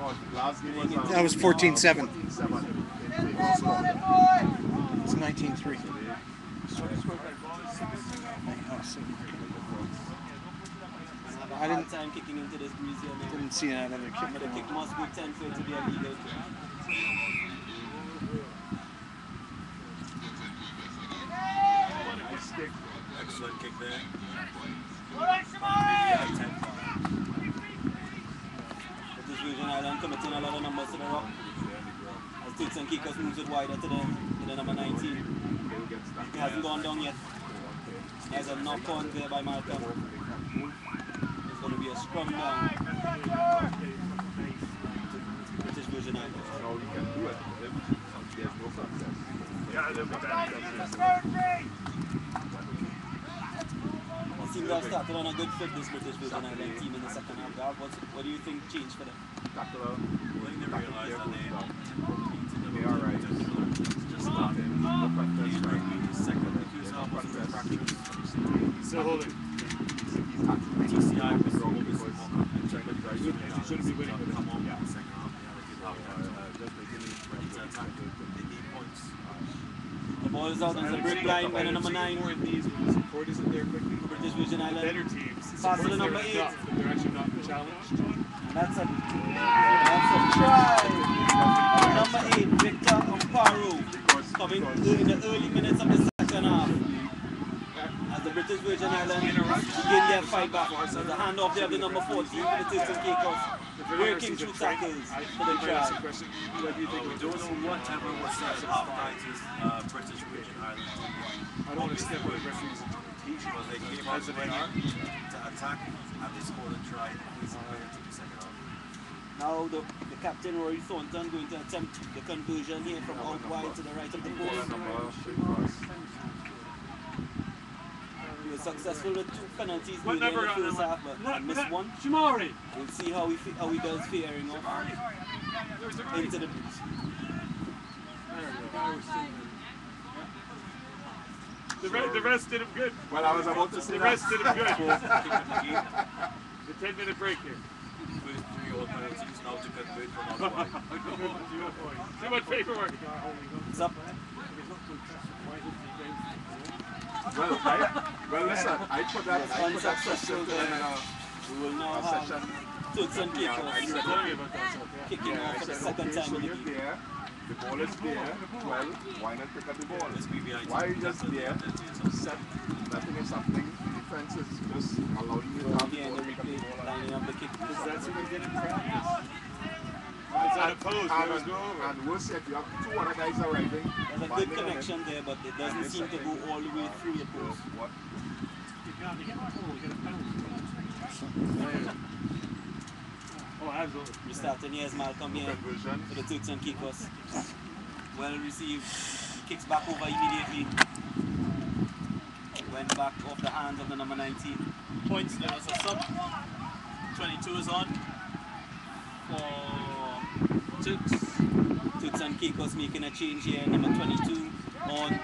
That was 14-7. 14-7. It's 19-3. I didn't time kicking into this breeze here now. didn't see that other kick. But the kick must be 10 for it to be illegal. Nice kick. Excellent kick there. British Virgin Island committing a lot of numbers to the ruck. As Turks and Caicos moves it wider to the, to the number 19. He'll get stuck. It hasn't gone down yet. There's a knock on there by Malcolm. It's going to be a scrum down. British Virgin Islands. Now he can do it if there's no success. Yeah, they'll be back. It seems to have started on a good foot, this British Virgin Island team in the second half. Gav, what's, what do you think changed for them? Tackle. I think they realised that they Okay, all right. just start it. Look at this He's right. right. His second accused of was fractures. Still holding. TCI was Wrong always because more and trying to drive Shouldn't- be winning with it. Come on, yeah. second half. They had a good half. Uh, just beginning Ready to attack. They need points. The ball is out on the break line by the number 9. More in these when the support isn't there quickly. British Virgin The Island. Better teams. Pass to support's the number eight. enough They're actually not challenged. And that's a, that's a try. Number 8, Victor Amparo. Coming in the early minutes of the second half. As the British Virgin Islands begin their fight back. So the handoff there of the number 14 for the Turks and Working through tackles for the try. question. Uh, we don't know whatever was said at half night uh, British Virgin Islands. I don't understand what the referees teach. Because they came out to to attack and they scored a try basically into the second half. Now the, the captain Rory Thornton going to attempt the conversion here from out wide to the right of the Ball post. number straight cross. He was successful with two penalties What made in number the first half, but Not- missed not- one. Shamari. We'll see how he fe- how he does faring off into the breach. The, re- the rest did him good. Well, I was about to say The that. rest did him good. The 10 minute break here. First three old penalties now to convert from out wide. Too much paperwork. It's up. Well, I, well, listen, I put that, I put that Unsuccessful question to there. them in a, We will now a have session. Turks and Yeah, I Caicos said, Tell about that stuff. Yeah. kicking yeah, off I for the second okay, time so in the you're game. There, the ball is there, well, why not pick up the ball? Why are you just there, have their teams set, nothing is happening, defense is just allowing you to have the Again, ball, the pick up the replay ball. lining up the kick. Because that's what we did in practice. It's on a post. And, It was go over. and worse yet, you have two other guys arriving. There's a good binding on it. connection there, but it doesn't seem to go all the way through the post. What? Oh, absolutely. Restarting here is Malcolm here for the Turks and Caicos. Well received. He kicks back over immediately. Went back off the hands of the number 19. Points, there was a sub. 22 is on for Turks. Turks and Caicos making a change here. Number 22 on 14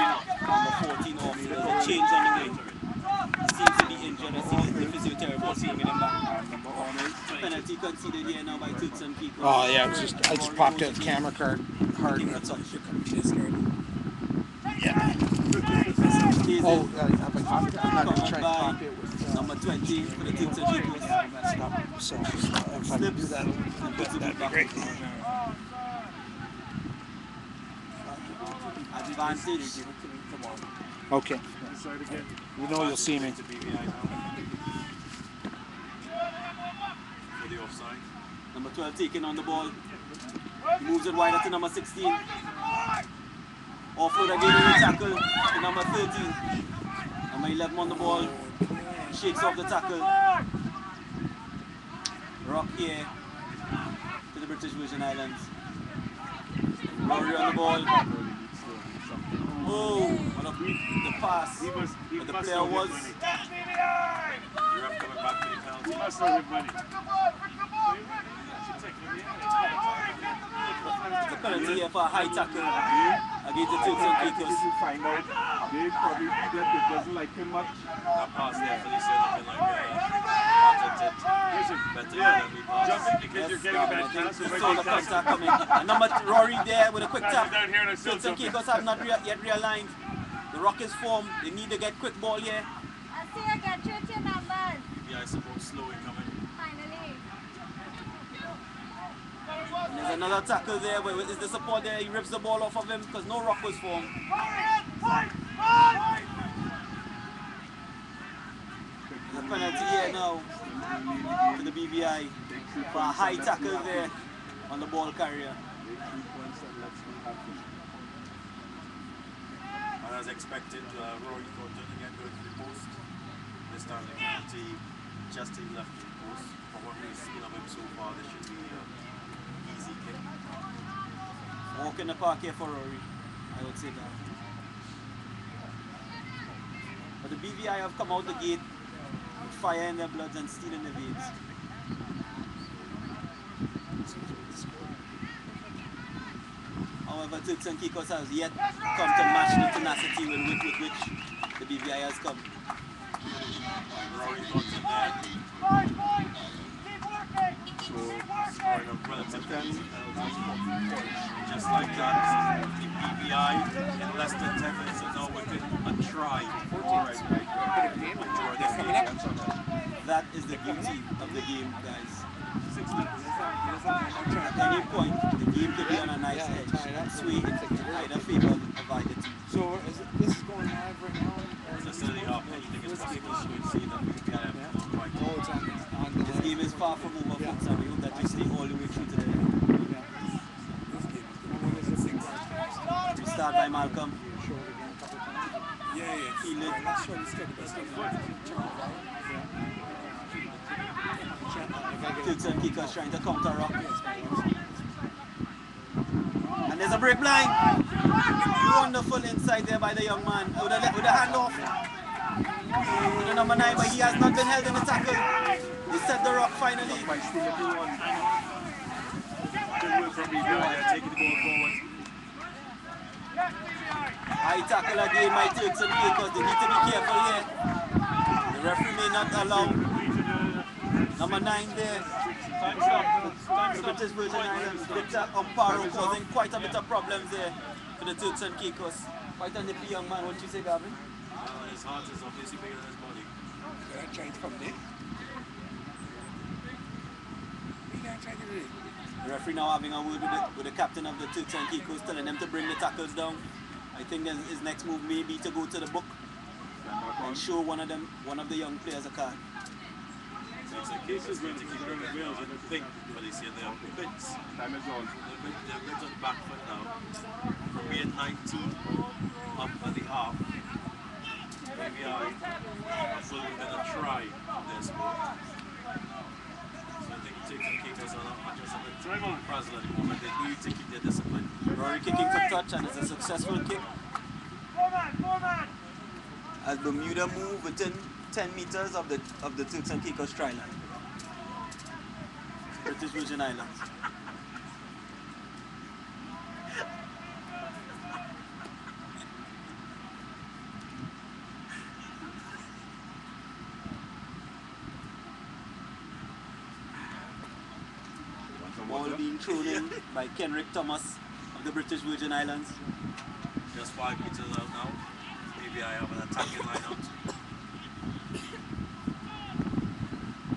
off. number 14 off. There's a change on the way. Seems to be injured. I see the physiotherapist bringing him back. Penalty conceded here now by and Caicos. Oh yeah, it was just I just popped out the camera card hard. Taking a touch. Yeah. Oh, uh, have I copied it? I'm not gonna try and copy it with. Uh, Number 20 for the Turks and Caicos. yeah, I messed up. So if I do that, And puts it that'd be great. Advantage. Okay. You know you'll see me. To BVI now. For the offside. Number 12 taking on the ball. He Moves it wider to number 16. Offload again in the tackle to number 13. Number 11 on the ball. Shakes off the tackle. Ruck here to the British Virgin Islands. Rory on the ball. Oh, what a the pass. He must, he But the player was. The coming back for the penalty. He must him money. A penalty for a high tackle against the Turks and Caicos. find out, they probably that doesn't like him much. That pass there, Felicia looking like uh. Better yeah, than pass. jump in because a the number Rory there with a quick tap. in. Caicos have not rea- yet realigned. The Rockets' form. They need to get quick ball here. I see I you your numbers. Yeah, I suppose slowing coming. Finally. And there's another tackle there. But is the support there? He rips the ball off of him because no ruck was formed. A penalty here now to the BVI for a high tackle there on the ball carrier. And as expected, uh, Rory Thornton doesn't get to the post. This time the penalty just to the left the post. for what we've seen of him so far, this should be an easy kick. Walk in the park here for Rory. I would say that. But the BVI have come out the gate with fire in their bloods and steel in their veins. However, Turks and Caicos has yet come to match the tenacity with, with, with which the BVI has come. Rory thoughts in there. So, scoring a relatively easy penalty. Just like that, the BVI in less than 10 minutes is now within a try. Right, right. That is the beauty of the game, guys. At any point, the game could be on a nice edge. tie it up. Sway in either favor of either team. So is it, this is going live right now? or- the half, anything is possible. So you see that we can have no game is far from over, Yeah. we hope that stay all the way through to the. Yeah. This game is going. When is this thing broadcast? Restart by Malcolm. Show it again a couple times. Yeah, yeah. Let's show this guy the best of around. Turks trying to counter ruck. And there's a break blind. Wonderful inside there by the young man. With a, with a hand off. With the number nine, but he has not been held in the tackle. He set the ruck finally. My still if you want. Good work from BVI, taking the ball forward. High tackle again by Turks and Caicos. They need to be careful here. The referee may not allow number nine there. The British Virgin Islands, Victor Amparo causing quite a bit of problems there for the Turks and Caicos. Quite a nippy young man, won't you say, Gavin? Uh, his heart is obviously bigger than his body. Can I try it from there? We can try to do it. The referee now having a word with the, with the captain of the Turks and Caicos, telling them to bring the tackles down. I think his, his next move may be to go to the book and show one of them, one of the young players a card. It's a case of going to keep going Wales, I don't think, but they say they're bits, Time is on. they're bit, they're bit on the back foot now. From being 19 up at the half, maybe I a full bit of try this their sport. So I think it takes the kickers on not a bit Time on. frazzled at the moment. They need to keep their discipline. Rory kicking for touch and it's a successful kick. As Bermuda move within 10 meters of the of the Turks and Caicos try line. British Virgin Islands. Being by Kenrick Thomas of the British Virgin Islands. Just five meters out now. Maybe I have an attacking line out.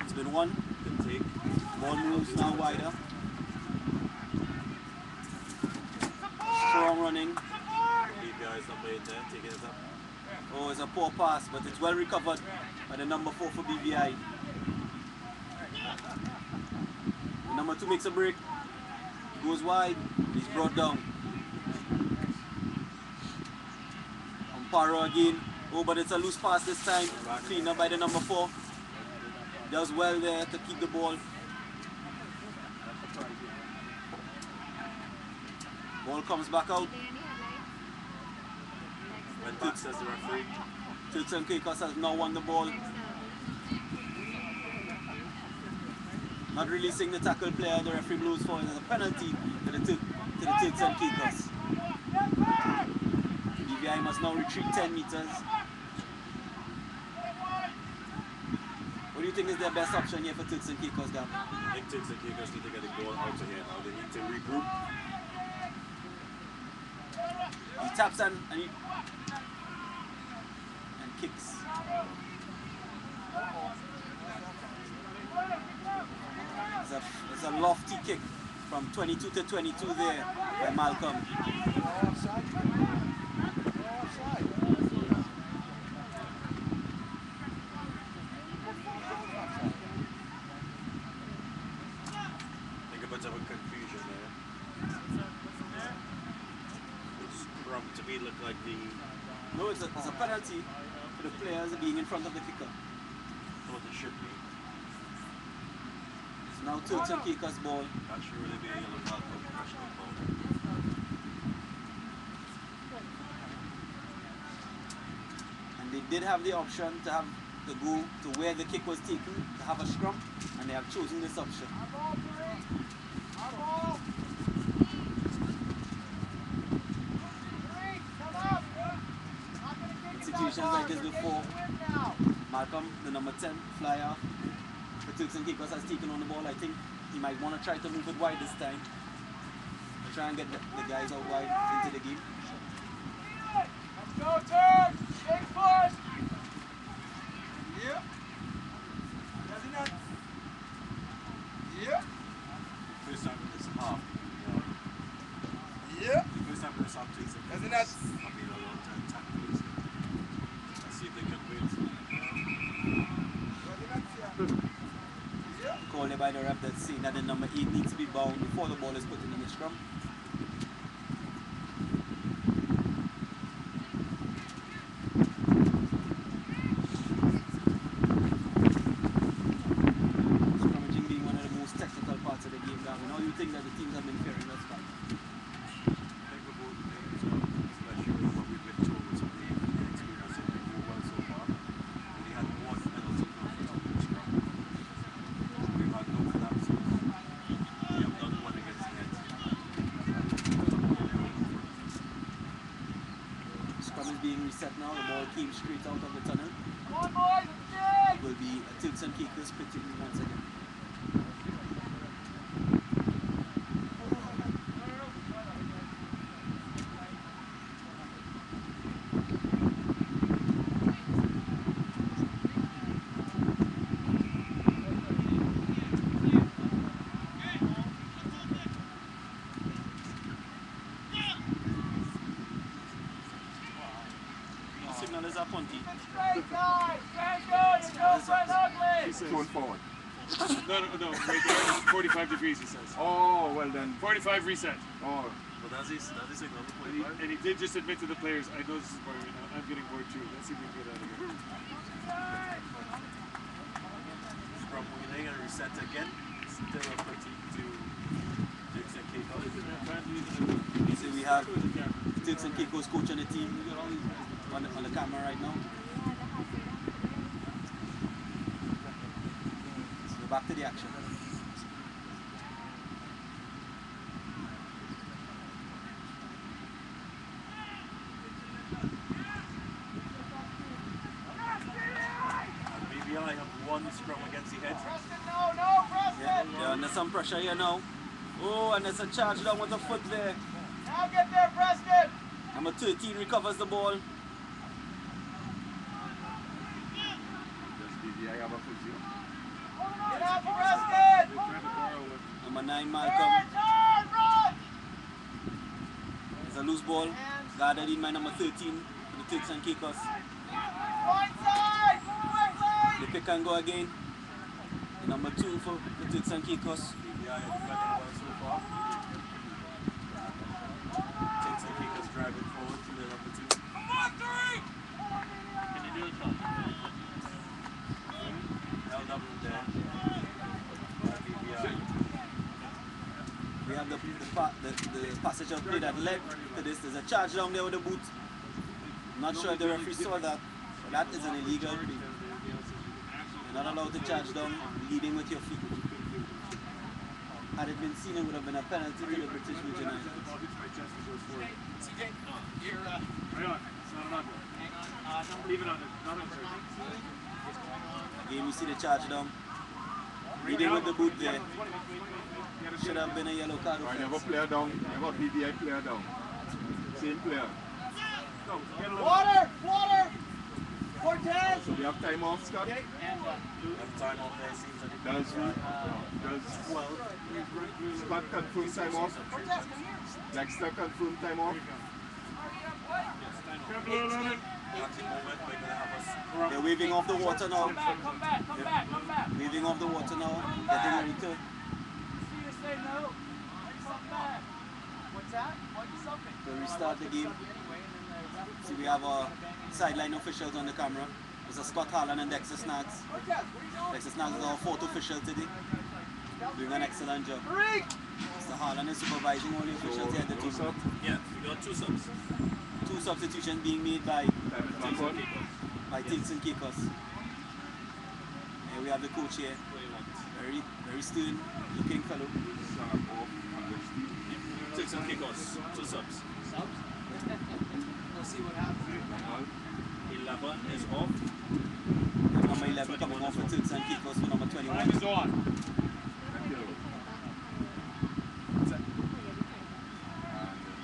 It's been one. Good take. Ball moves now wider. Strong running. BVI is number eight there, taking it up. Oh, it's a poor pass, but it's well recovered by the number four for BVI. The number two makes a break goes wide, he's brought down. Amparo again. Oh, but it's a loose pass this time. Clean up by the number four. Does well there to keep the ball. Ball comes back out. When Toots says the referee. Turks and Caicos has now won the ball. Not releasing the tackle player, the referee blows for it as a penalty to the, Tur- to the Turks and Caicos. BVI must now retreat 10 meters. What do you think is their best option here for Turks and Caicos, Gab? I think Turks and Caicos need to get the ball out of here now. They need to regroup. He taps and, and, he, and kicks. It's a, it's a lofty kick from 22 to 22 there by Malcolm. I think a bit confusion there. Scrum to me looked like the No, it's a, it's a penalty for the players being in front of the kicker. thought it should be. It's now Turks and Caicos ball. Not sure whether be a yellow card for professional foul. And they did have the option to have to go to where the kick was taken to have a scrum, and they have chosen this option. In situations like this before, Malcolm, the number 10 flyer, the Turks and Caicos has taken on the ball. I think he might want to try to move it wide this time. Try and get the, the guys out wide into the game. Let's Go, Turk! Big push! Yep. Doesn't that? Yep. First time in this half. Yep. First time in this half, Turks and Doesn't Caicos that? have been allowed to attack this. Let's see if they can win. called by the ref that's saying that the number 8 needs to be bound before the ball is put in the scrum. Scrummaging being one of the most technical parts of the game, Gavin. How do you think that the teams have been faring thus far? I think we're both teams, uh, especially with what we've been told with some of the experience that they do well so far. Only had one penalty for the scrum. We've had no collapses. We have done one against the heads. Scrum is being reset now. The ball came straight out of the tunnel. Come on, boys! It will be a Turks and Caicos pitching once again. Signal is up on T. Straight, guys! Stand good! Your girlfriend ugly! Going forward. No, no, no, right there. It's 45 degrees, he says. Oh, well then. 45 reset. Oh, But that's his, that's his signal to And he, 25. and he did just admit to the players, I know this is boring right now. I'm getting bored too. Let's see if we can get out of here. Winning and reset again. Still a 32 Turks and Caicos. So we have Turks and Caicos coach on the team on the, on the camera right now. So back to the action. And BVI have one scrum against the heads. Preston, no, no, Preston! Yeah, they're under some pressure here now. Oh, and there's a charge down with the foot there. Now get there, Preston! Number 13 recovers the ball. does BVI have a full zero? Get out, Preston! Number 9 Turn, Malcolm. turn, run! There's a loose ball. Guarded in by number 13 for the Turks and Caicos. Right side! Quickly! They pick and go again. The number 2 for the Turks and Well so far. Caicos driving forward to the number two. Can you do it. We have the, the, the, the passage of play that led to this. There's a charge down there with the boot. I'm not sure if the referee saw that, that is an illegal. You're not allowed to charge down leading with your feet. Had it been seen, it would have been a penalty to the British Virgin Islands. You're, uh, Right on. It's not an under. hang on. Uh, number Leave it under. Not under. Again, you see the charge down. Leading with the boot there. Should have been a yellow card Alright, you have player down. You have a player down. Same player. Go. Get a little. Water! Water! Cortez! So we have time off, Scott? Okay, and uh, Have time off there seems like Does, does Scott confirm time off? Dexter confirm time off? Careful, little bit. At the moment, we're gonna have us They're waving off the water now. come back, come back, come back, come back. Waving off the water now. Getting ready to. See you say no. Come back. What's that? What's something? to restart the game. See, we have our sideline officials on the camera. Mr. Scott Harlan and Dexter Snacks. Dexter Snacks is our fourth official today. Doing an excellent job. Mr. Harlan is supervising all the officials here at the No tournament. Yeah, we got two subs. Two substitutions being made by, Time is back on. by Turks and Caicos. Here we have the coach here. Very, very stern looking fellow. Sam off. and then Steve. Six kickers, two subs. We'll see what happens. 11 is off. Number 11 coming off for Turks and Caicos for number 21. Time is on. Thank you. And then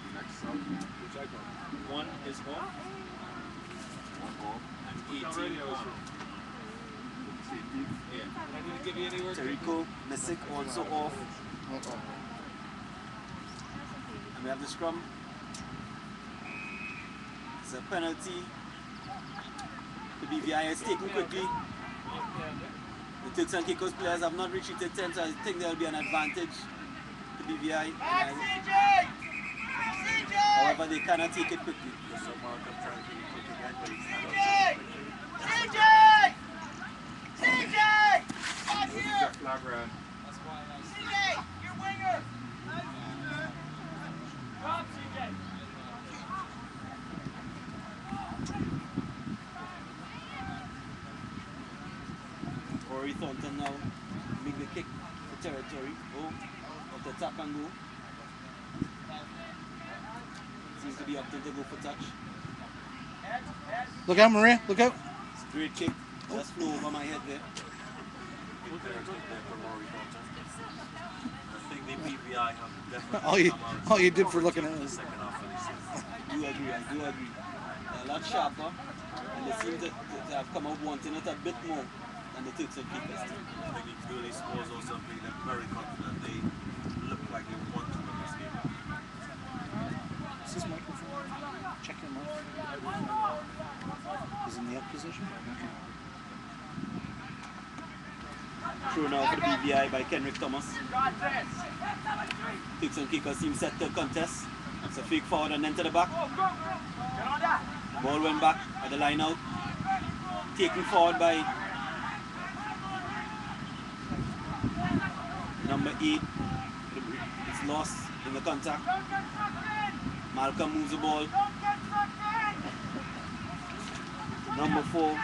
the next sub. Which I got. One is off. One off. And 18 on. Yeah. Terrico Messick also off. And we have the scrum. It's a penalty. The BVI is taken quickly. The Turks and Caicos players have not retreated 10, so I think there will be an advantage to BVI. And I- CJ! CJ! however, they cannot take it quickly. So Malcolm trying to be quick again, but he's not CJ! CJ! CJ! Back This is here! a flag run. CJ! Your winger! Drop CJ! Rory Thornton now make the kick for territory. Oh, of the tap and go. Seems to be opting to go for touch. Look out, Maria. Look out. Straight kick. Just flew over my head there. Good there, good there for Rory Thornton. I think the BVI have definitely All you, all you did for looking at us. second half of the season. do agree, I do agree. A lot sharper, and they seem to, to, to have come out wanting it a bit more than the Turks and Caicos team. I think the early scores also made them very confident. They look like they want to win this game. This is microphone? Check your mic. Is in the up position? Okay. Thrown out for the BVI by Kenrick Thomas. Turks and Caicos team set to contest. It's a fake forward and then to the back. Ball went back at the line out. Taken forward by number eight. It's lost in the contact. Malcolm moves the ball. Number four,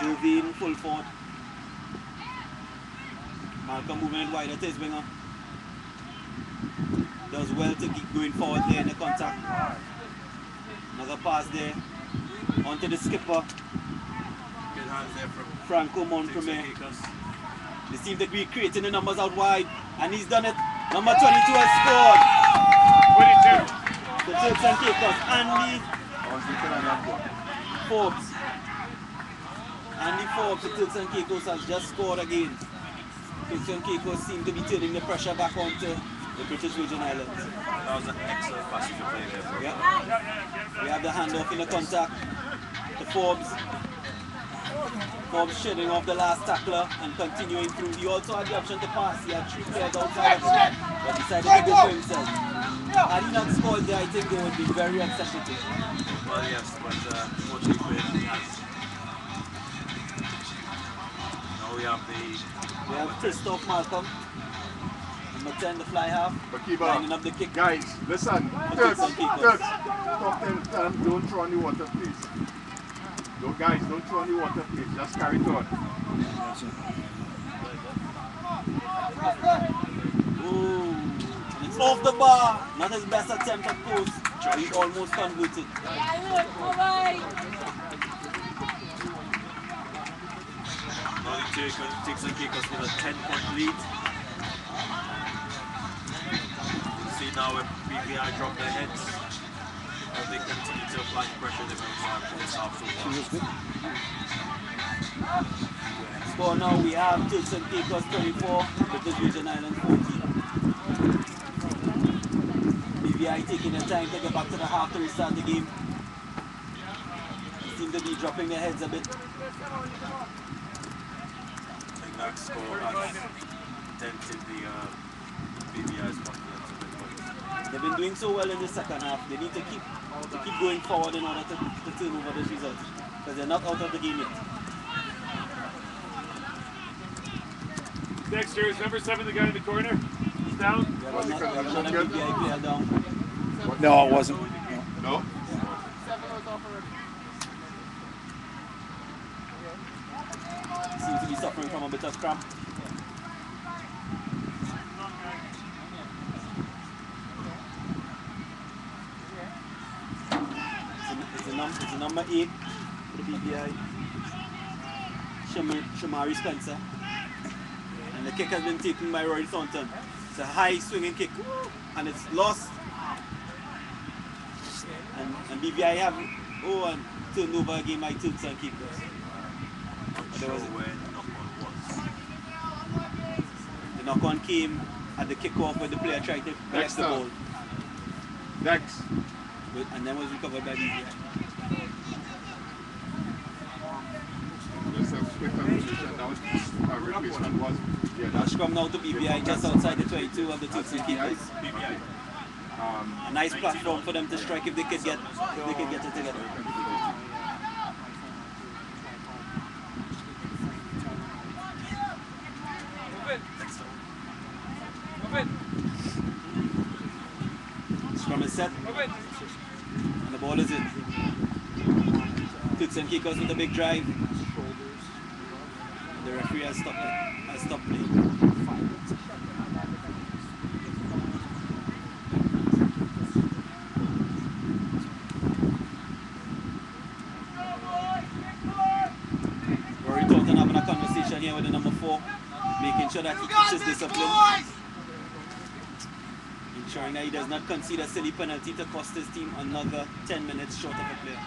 Jovine full forward. Malcolm moving it wider to his winger. Does well to keep going forward there in the contact. Another pass there. Onto the skipper, Good hands there from Franco Six Monpremier. and Kickers. They seem to be creating the numbers out wide, and he's done it. Number 22 has scored. 22. The Turks and Caicos, Andy Honestly, can I not go? Forbes. Andy Forbes, the Turks and Caicos has just scored again. Turks and Caicos seem to be turning the pressure back onto the British Virgin Islands. That was an excellent passenger play there from Yeah. We have the handoff in the contact to Forbes. Forbes shedding off the last tackler and continuing through. He also had the option to pass. He had three players outside of him, but decided to go for himself. Had he not scored there, I think they would be very upset with him. Well, yes, but uh, fortunately for him, he has. Now we have the We have Christoph Malcolm. Number 10, the fly half. But keep Lining up. up the kick. Guys, listen. Turks, Turks, talk them, tell them don't throw on the water, please. No, guys, don't throw any water, please. Just carry it on. Ooh. It's off the bar. Not his best attempt at post. He almost converted. Now the take, Turks and Caicos with a 10 point lead. You see now if BVI drop their heads, as they continue to apply pressure, they will have this half so far. Score now we have and Caicos 24, British Virgin Islands 14. BVI taking their time to get back to the half to restart the game. They seem to be dropping their heads a bit. I think that score has dented the uh, BVI's confidence a bit. But They've been doing so well in the second half. They need to keep to keep going forward in order to, to turn over this result. Because they're not out of the game yet. Dexter is number seven, the guy in the corner. He's down. There Was was not, con- not a good? Player down. No, it wasn't. No. No? Seems to be suffering from a bit of cramp. It's a, it's a, num- it's a number eight for the BVI. Shamari Spencer. And the kick has been taken by Rory Thornton. It's a high swinging kick. And it's lost. And, and BVI have oh and turned over again by Turks and Caicos. not There sure was- where the knock on was. The knock on came at the kickoff where the player tried to collect the ball. Next. But- And then was recovered by BVI. Just a quick confirmation. That was uh, replacement was. Yeah, Now that's scrum now to BVI just outside the 22 of the Caicos. BVI. um, A nice platform for them to strike if they could get they could get it together. Scrum is set. And the ball is in. And Caicos with a big drive. The referee has stopped it. Has stopped play. Rory Thornton having a conversation here with the number four, making sure that he keeps his discipline. Ensuring that he does not concede a silly penalty to cost his team another 10 minutes short of a play.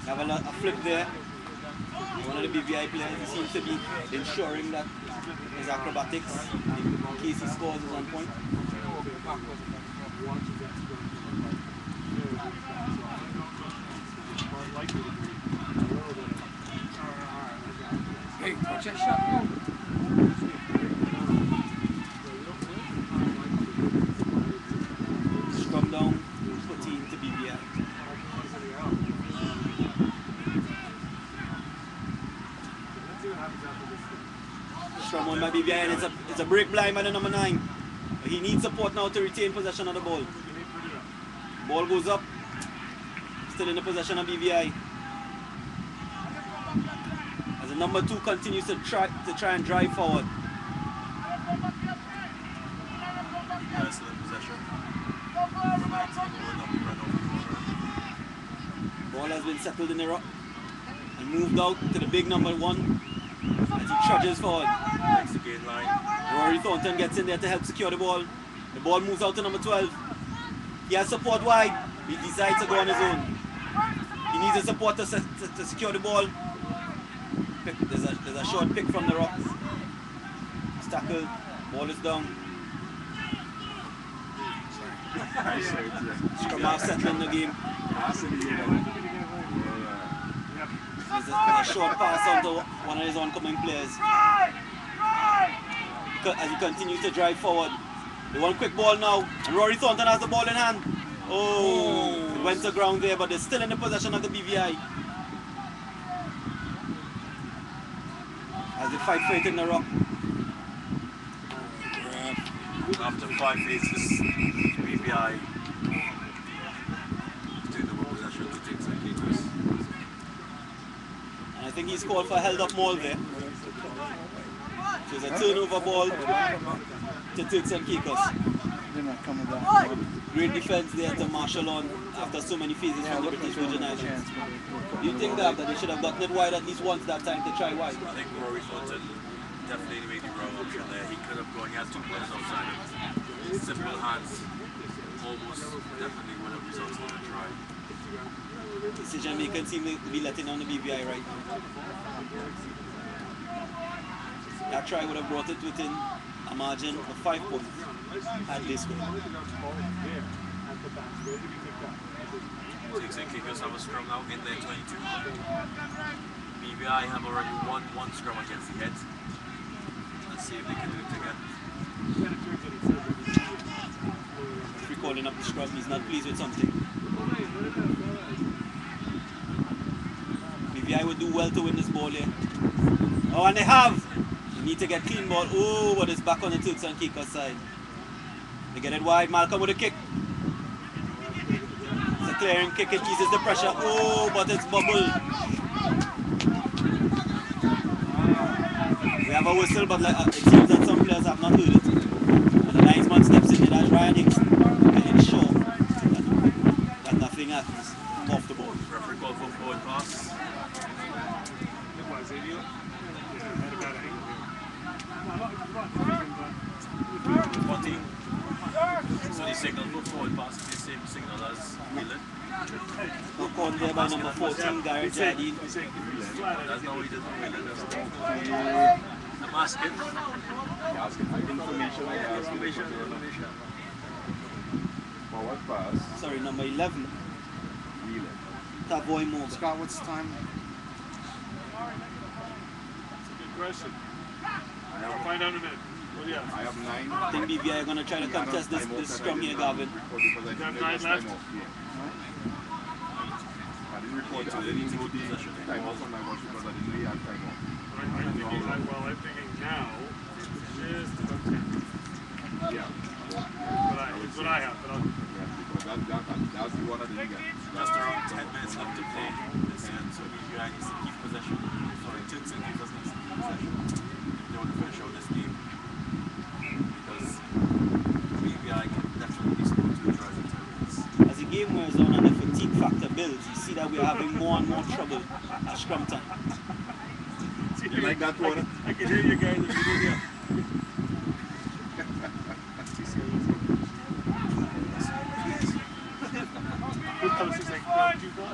They have a, a flip there. One of the BVI players he seems to be ensuring that his acrobatics, in case he scores, is on point. Hey, watch that shot. Scrum down, 14 to BVI. It's a, it's a break blind by the number 9. But he needs support now to retain possession of the ball. Ball goes up. Still in the possession of BVI. As the number 2 continues to try to try and drive forward. BVI still in possession. Number 19 going up, run off the Ball has been settled in the ruck and moved out to the big number one as he trudges forward. Gain line. Rory Thornton gets in there to help secure the ball. The ball moves out to number 12. He has support wide. He decides to go on his own. He needs a support to, to, to secure the ball. Pick, there's, a, there's a short pick from the rucks. It's tackled. Ball is down. Scrum half settling the game. In the game. There's a, a short pass onto one of his oncoming players. As he continues to drive forward. They want quick ball now. And Rory Thornton has the ball in hand. Oh, it went to ground there, but they're still in the possession of the BVI. as they fight for it in the ruck. After five phases, BVI take the possession to take St. I think he's called for held up maul there. So it's a turnover ball to Turks and Caicos. They're not coming back. Great defense there to marshal on after so many phases from the British Virgin Islands. You think that, that they should have gotten it wide at least once that time to try wide? I think Rory Thornton definitely made the wrong option there. He could have gone, he has two players outside him. Simple hands, almost definitely would have resulted in a try. Decision makers seem to be letting on the BVI right now. That try would have brought it within a margin of five points at they scored. Take St. Caicos have a scrum now in their 22. BVI have already won one scrum against the Heads. Let's see if they can do it again. Free calling up the scrum, he's not pleased with something. BVI would do well to win this ball here. Oh, and they have! Need to get clean ball. Oh, but it's back on the Turks and Caicos side. They get it wide. Malcolm with a kick. It's a clearing kick. It eases the pressure. Oh, but it's bubble. We have a whistle, but like, uh, it seems that some players have not heard it. And the linesman steps in, and that's Ryan Hicks making sure that, that nothing happens off the ball. Referee call for forward pass. Forty. So the signal for forward pass is the same signal as Whelan. Knock on there by number 14, Garrett Jardine. That's not he did for Whelan. That's I'm asking. asking information. Information, information. Forward pass. Sorry, number 11, Wheeler. Tavoy Morgan. Scott, what's the time? Good question. I'll find out in a minute. What do you have? I have nine. I think BVI are going to try to contest this, this scrum here, Gavin. You have nine left? time off, yeah. I didn't record it. I didn't know the time off on my watch because I didn't know he had time off. I'm thinking, well, I'm thinking now, it's just about 10. Yeah. But I, it's what I have, but I'll, Because that, that, that, that's the one I didn't get. Just around 10 minutes left to play. And so BVI needs to keep possession. Sorry, Turks and Caicos needs to keep possession. If they want to finish out this game. Because BVI can definitely score two tries in 10 minutes. As the game wears on and the fatigue factor builds, you see that we're having more and more trouble at scrum time. You like that one? I can hear you guys. if you do that. It's like, don't you go.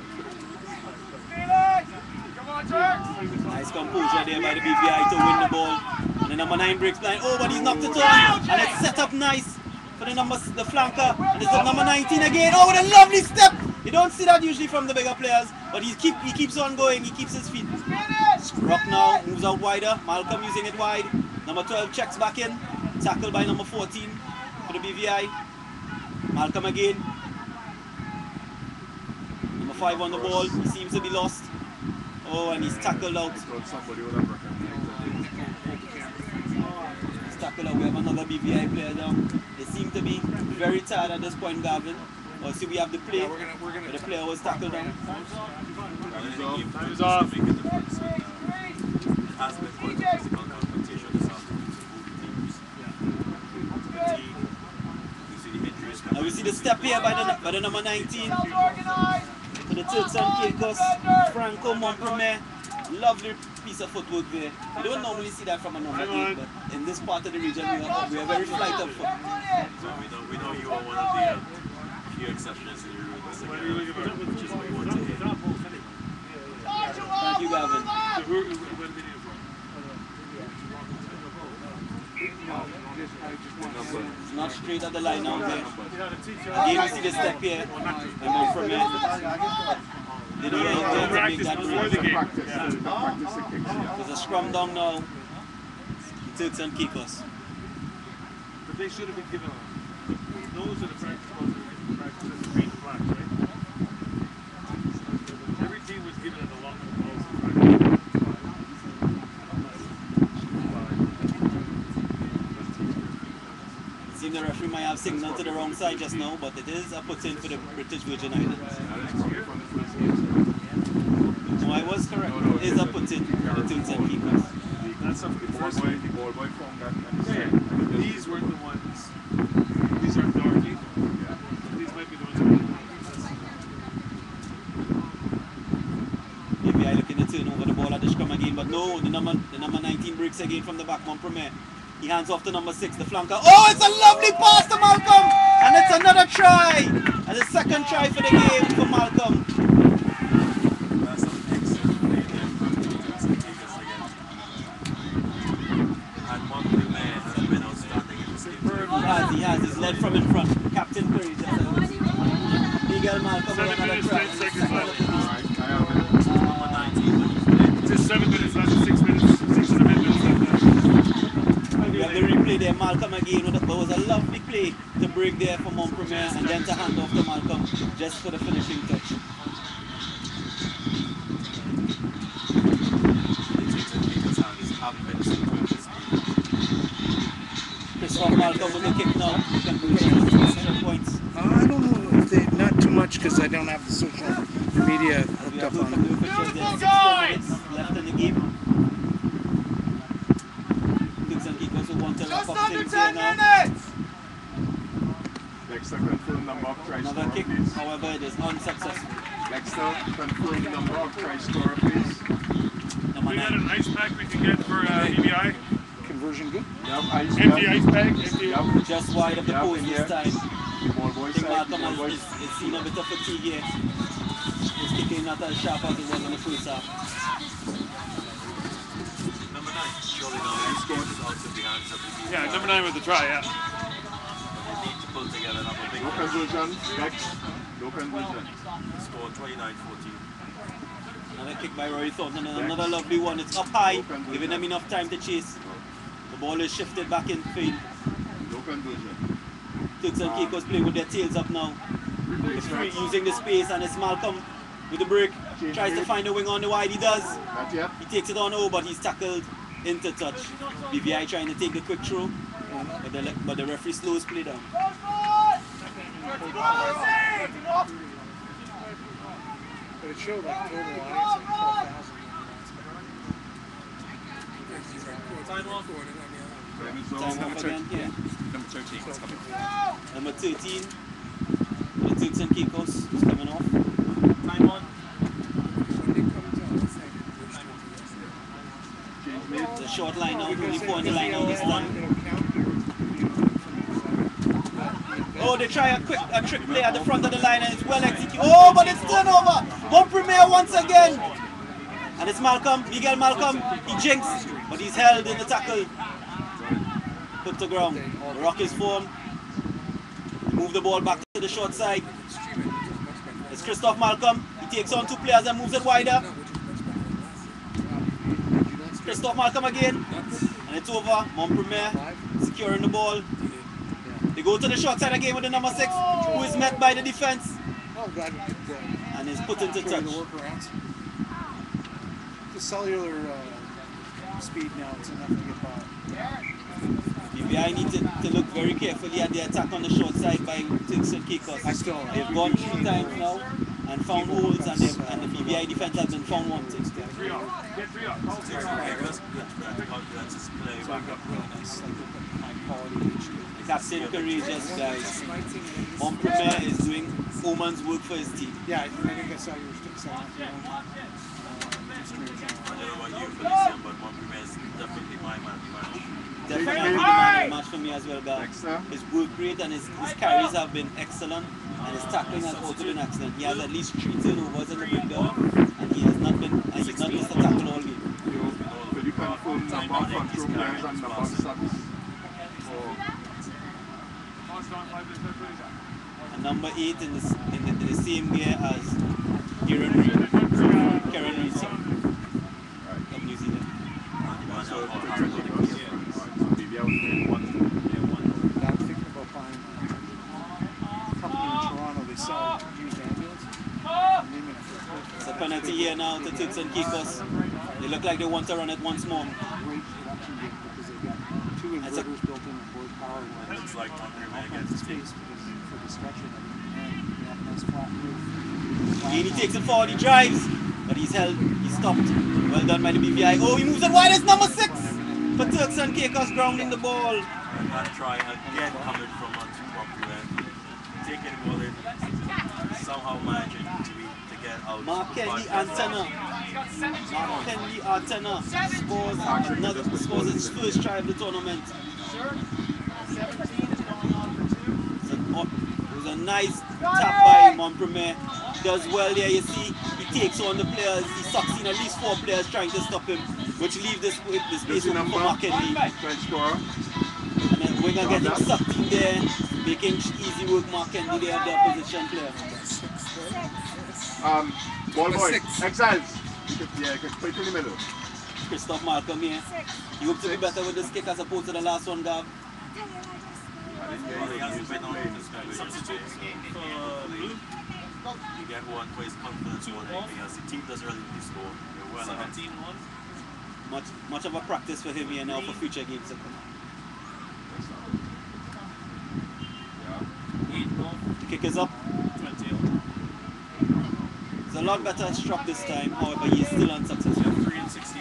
Nice composure there by the BVI to win the ball. And the number 9 breaks blind. Oh, but he's knocked it off. And it's set up nice for the number the flanker. And it's the number 19 again. Oh, what a lovely step. You don't see that usually from the bigger players. But he, keep, he keeps on going. He keeps his feet. Ruck now moves out wider. Malcolm using it wide. Number 12 checks back in. Tackled by number 14 for the BVI. Malcolm again. Number 5 on the ball. He seems to be lost. Oh, and he's tackled out. I thought somebody would have recognized that. He's tackled out. We have another BVI player down. They seem to be very tired at this point, Gavin. Oh, see, we have the play. Yeah, we're gonna we're gonna the player was tackled down. That is all. Time is off. Make a. And, has been quite a physical confrontation this afternoon for both teams. Fatigue. You see the Now we see the step here by the, by the number 19. To the Turks and Caicos, Franco Montpremer. Lovely piece of footwork there. You don't normally see that from a number 8, but in this part of the region, we are, we are very flight of foot. So we know, we know you are one of the uh, few exceptions in your rule. That's What are you looking for? which is what you want to hear. Thank you, Gavin. So who, from? It's not straight at the line out there. Again, we see the step here by Montpremer. They don't intend to make that before the game. Practice, Yeah. the practice the kicks, yeah. There's a scrum down now. Turks and Caicos. But they should have been given, those are the practice balls that were given practice, that's the green flags, right? Every team was given an allotment of balls to practice. think the referee might have signaled to the wrong side just now, but it is a put in for the British Virgin Islands. That is probably from the first game. No, I was correct. No, no, it is a put in for the Turks and Caicos. That's up The the first boy, the ball boy found that. and Yeah, said, and he just- These weren't the ones. These aren't Dorothy. Yeah. These might be the ones that are Maybe I looking to turn over the ball at the come again, but no, the number the number 19 breaks again from the back one premier. He hands off to number six, the flanker. Oh, it's a lovely pass to Malcolm! And it's another try! And the second try for the game for Malcolm. That's some excellent play there from Turks and Caicos again. And Montpellier has been outstanding in this game. He has, he has. He's led from in front. Captain Curry just Miguel Malcolm with Seven another minutes, try. ten seconds left. All right, I have it. Number 19 when he's playing. Just seven minutes left, six minutes, six and a bit minutes left. We have the replay there, Malcolm again. With a, but it was a lovely play to break there for Montpellier and then to hand off to For the finishing touch. The Turks and Caicos hands haven't been superb this game. Christoph Malcolm with the kick now. Conversion points. Uh, I don't know if they, not too much because I don't have the social media We hooked have up looked on at the it. officials there. Six more minutes left in the game. Turks and Caicos who want to wrap up things here now. Dexter confirmed number of try Another scorer, kick, please. however, it is unsuccessful. Dexter confirmed number of try scorer, please. Number We got an nine. ice pack we can get for uh, EBI. Conversion good? Yep, ice, Empty yep. ice pack. Empty. Yep. Just wide of the Yeah, post yeah. this time. The ball boy I think side, Malcolm ball boy has, is, is seen a bit of fatigue here. His kicking not as sharp as it was in the first half. Number 9, surely now his game is out of the hands of the Nine with the try. Yeah. No conversion, Dex. No conversion. score 29-14. Another kick by Rory Thornton and another lovely one. It's up high, good giving them enough time to chase. The ball is shifted back in field. No conversion. Turks and Caicos playing with their tails up now. Using the space and it's Malcolm with the break. Tries to find a wing on the wide. He does. He takes it on over, but he's tackled into touch. BVI trying to take the quick throw, but the, but the referee slows play down. But it showed like total audience like 12,000. Time off Time is Time over. off again, yeah. Number 13 is coming. Number 13, the Turks and Caicos is coming off. Time on. When they come down, it's like the first one. Change made. The short line now, only four in the line now this time. It'll count your- Oh, they try a quick a trick play at the front of the line and it's well executed. Oh, but it's turnover. Montpellier once again. And it's Malcolm, Miguel Malcolm. He jinks, but he's held in the tackle. Put to ground. The ruck is formed. Move the ball back to the short side. It's Christoph Malcolm. He takes on two players and moves it wider. Christoph Malcolm again. And it's over. Montpellier securing the ball. They go to the short side again with the number six, who is met by the defense Oh, glad we could uh, and is put into touch. the workarounds. The cellular uh, speed now, is enough to get by. BVI need to, to look very carefully at the attack on the short side by Turks and Caicos. I still They've gone three times now and found holes and, they've, and the BVI defense has been found wanting. Three off. Get three off. Call three Turks off. and Caicos, that confidence is play back up real nice. Captain courageous guys. Montpellier is doing woman's work for his team. Yeah, I think I saw your stick sign. You know, uh, just I don't know about you, Felician, but Montpellier is definitely my man. man. Definitely the man of the match for me as well, guys. Dexter. His work rate and his, his carries have been excellent, and his tackling has also been excellent. He has at least three turnovers in the breakdown, and he has not been, and he's not missed a tackle all game. Will you confirm number of control players and number of subs? For Pass down five minutes left, please. And number eight in the, in the, in the same gear as Kieran Read, Karen Reid, of New Zealand. So how Turks hard and it Caicos. is. Alright, so maybe I was playing one. I'm thinking about buying a company in Toronto. They sell used ambulance. I'm naming it for a It's a penalty here now to Turks and Caicos. They look like they want to run it once more. great production gig because they got two two inverters built in with board power. where Looks like one all man kinds gets space because for the stretching. And you have a nice flat roof. Again, he takes it forward, he drives, but he's held, he's stopped. Well done by the BVI. Oh, he moves it wide, it's number six! For Turks and Caicos grounding the ball. And that try again coming from on property there. Taking the ball in, somehow managing to, be, to get out. Mark Kelly antenna. Mark Kelly antenna scores another scores his first try of the tournament. It's an o- It was a nice tap by Montpremier. Does well there, you see. He takes on the players. He sucks in at least four players trying to stop him, which leave this the space Jersey open number, for Mark Kelly. French scorer. And then we're gonna get him sucked in there, making easy work Mark Kelly there, the opposition player. Um, ball Number boy. six. Exiles. You yeah, you could put it in the middle. Christoph Malcolm here. He hopes to be better with this kick as opposed to the last one, Gav. Well, he hasn't been on this guy. Substitute for Blue. You get one plays confidence more than anything else. The team doesn't really need to score. They're well ahead. 17 1. Much, much of a practice for him here now for future games to come. Eight one. The kick is up. 20 It's a lot better struck this time, however, he is still unsuccessful. 3 and 16.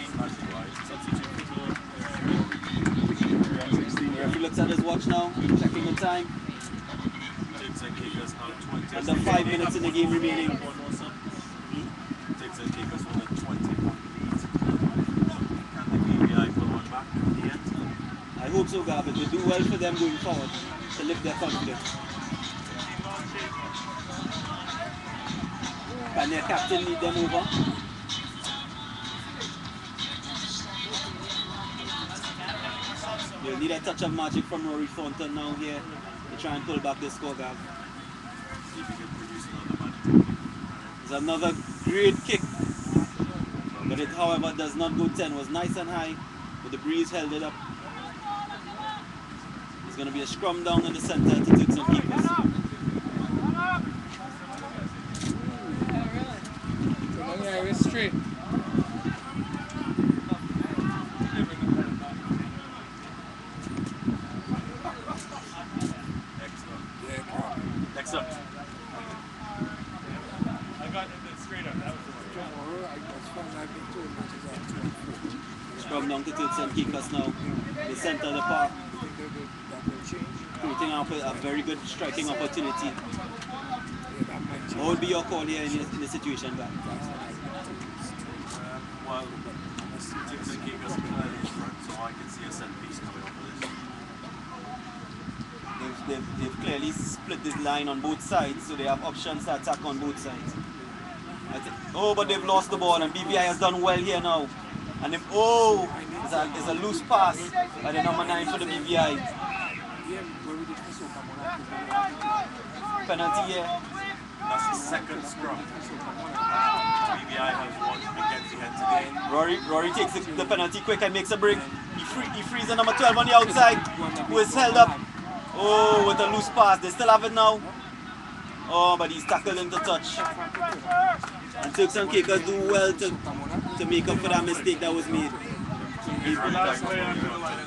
Looks at his watch now, checking the time. Turks and Caicos now 20. Under five minutes in the game remaining. One more sub. Turks and Caicos with a 20. Can the BVI pull one back at the end? I hope so, Gav. It will do well for them going forward to lift their confidence. Can their captain lead them over? They'll need a touch of magic from Rory Thornton now here to try and pull back the score, Gav. See if he can produce another man. It's another great kick. But it, however, does not go 10. was nice and high, but the breeze held it up. It's going to be a scrum down in the center to take some keepers. Yeah, it's straight. Next up. Yeah, come on. Next up. I got it straight up. That was the one. Don't worry, I was fun. I've been told much as I'm Scrum down to take some keepers now. The center of the park, You think that will, that will change? creating up a, a very good striking opportunity. Yeah, that might change. What would be your call here in, this- in this situation, guy? Um, well, Turks and Caicos clearly in front, so I can see a set piece coming off of this. They've, they've, they've clearly split this line on both sides, so they have options to attack on both sides. Think, oh, but they've lost the ball, and BVI has done well here now. And if, oh, it's a, it's a loose pass by the number nine for the BVI. Yeah, where we did this one, come on. Penalty here. That's the second scrum. BVI has one against the head today. Rory, Rory takes the, the penalty quick and makes a break. He, free, he frees the number 12 on the outside, who is held up. Oh, with a loose pass. They still have it now. Oh, but he's tackled into touch. And Turks and Caicos do well to, to make up for that mistake that was made. Last way onto the line.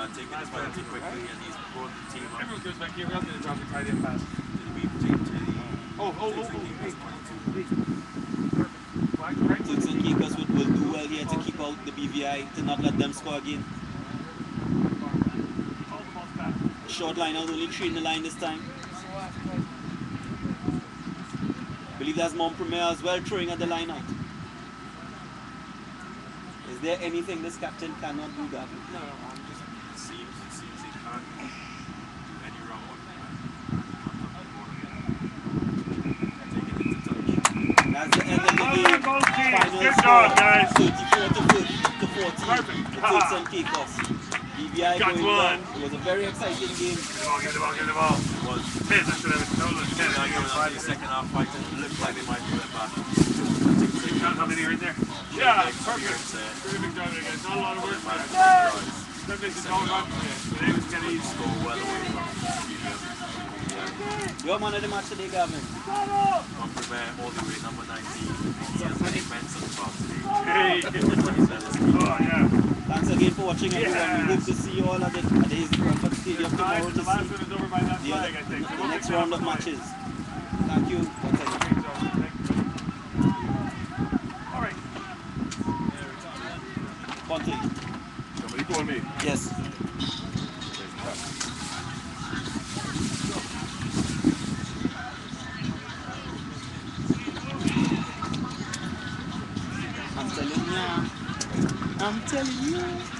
Uh, taking this penalty quickly, and he's brought the team up Everyone goes back here. We're to drop the tight end pass. to the beat to the Oh, oh, oh, oh. kickers Hey. 22. Black, right? Turks and Caicos will, will do well here to keep out the BVI, to not let them score again. All the balls back. Short line out, only three in the line this time. Believe that's Montpremier as well throwing at the line out. Is there anything this captain cannot do, Gavin? No, I'm just. It seems, it seems he can't do any wrong one. Taking it to touch. That's the end of the Well game. done, both teams. Final Good score, job, guys. 34 to 14. To 14. Perfect. The Turks and Caicos. BVI Got going one. It was a very exciting game. Give the ball, give the ball, give the ball. It was. Ten, I should have no, ten. BVI I got the second half fighting. It looked like they might do it back. Count how many are in there? Yeah, perfect. Terrific uh, you guys. Not a lot of work, that makes it all. But it was easy. Score well away from Your man of the match today, Gavin. Montpellier all the way number 19. He has an immense advantage. Hey. He said it's Oh, yeah. Thanks again for for watching everyone. We hope to see you all at the, at the Crawford Stadium tomorrow to see one is over by that the, flag, the next round of matches. Thank you. once again. All right. Conte. Somebody call me. Yes. I'm telling you. I'm telling you.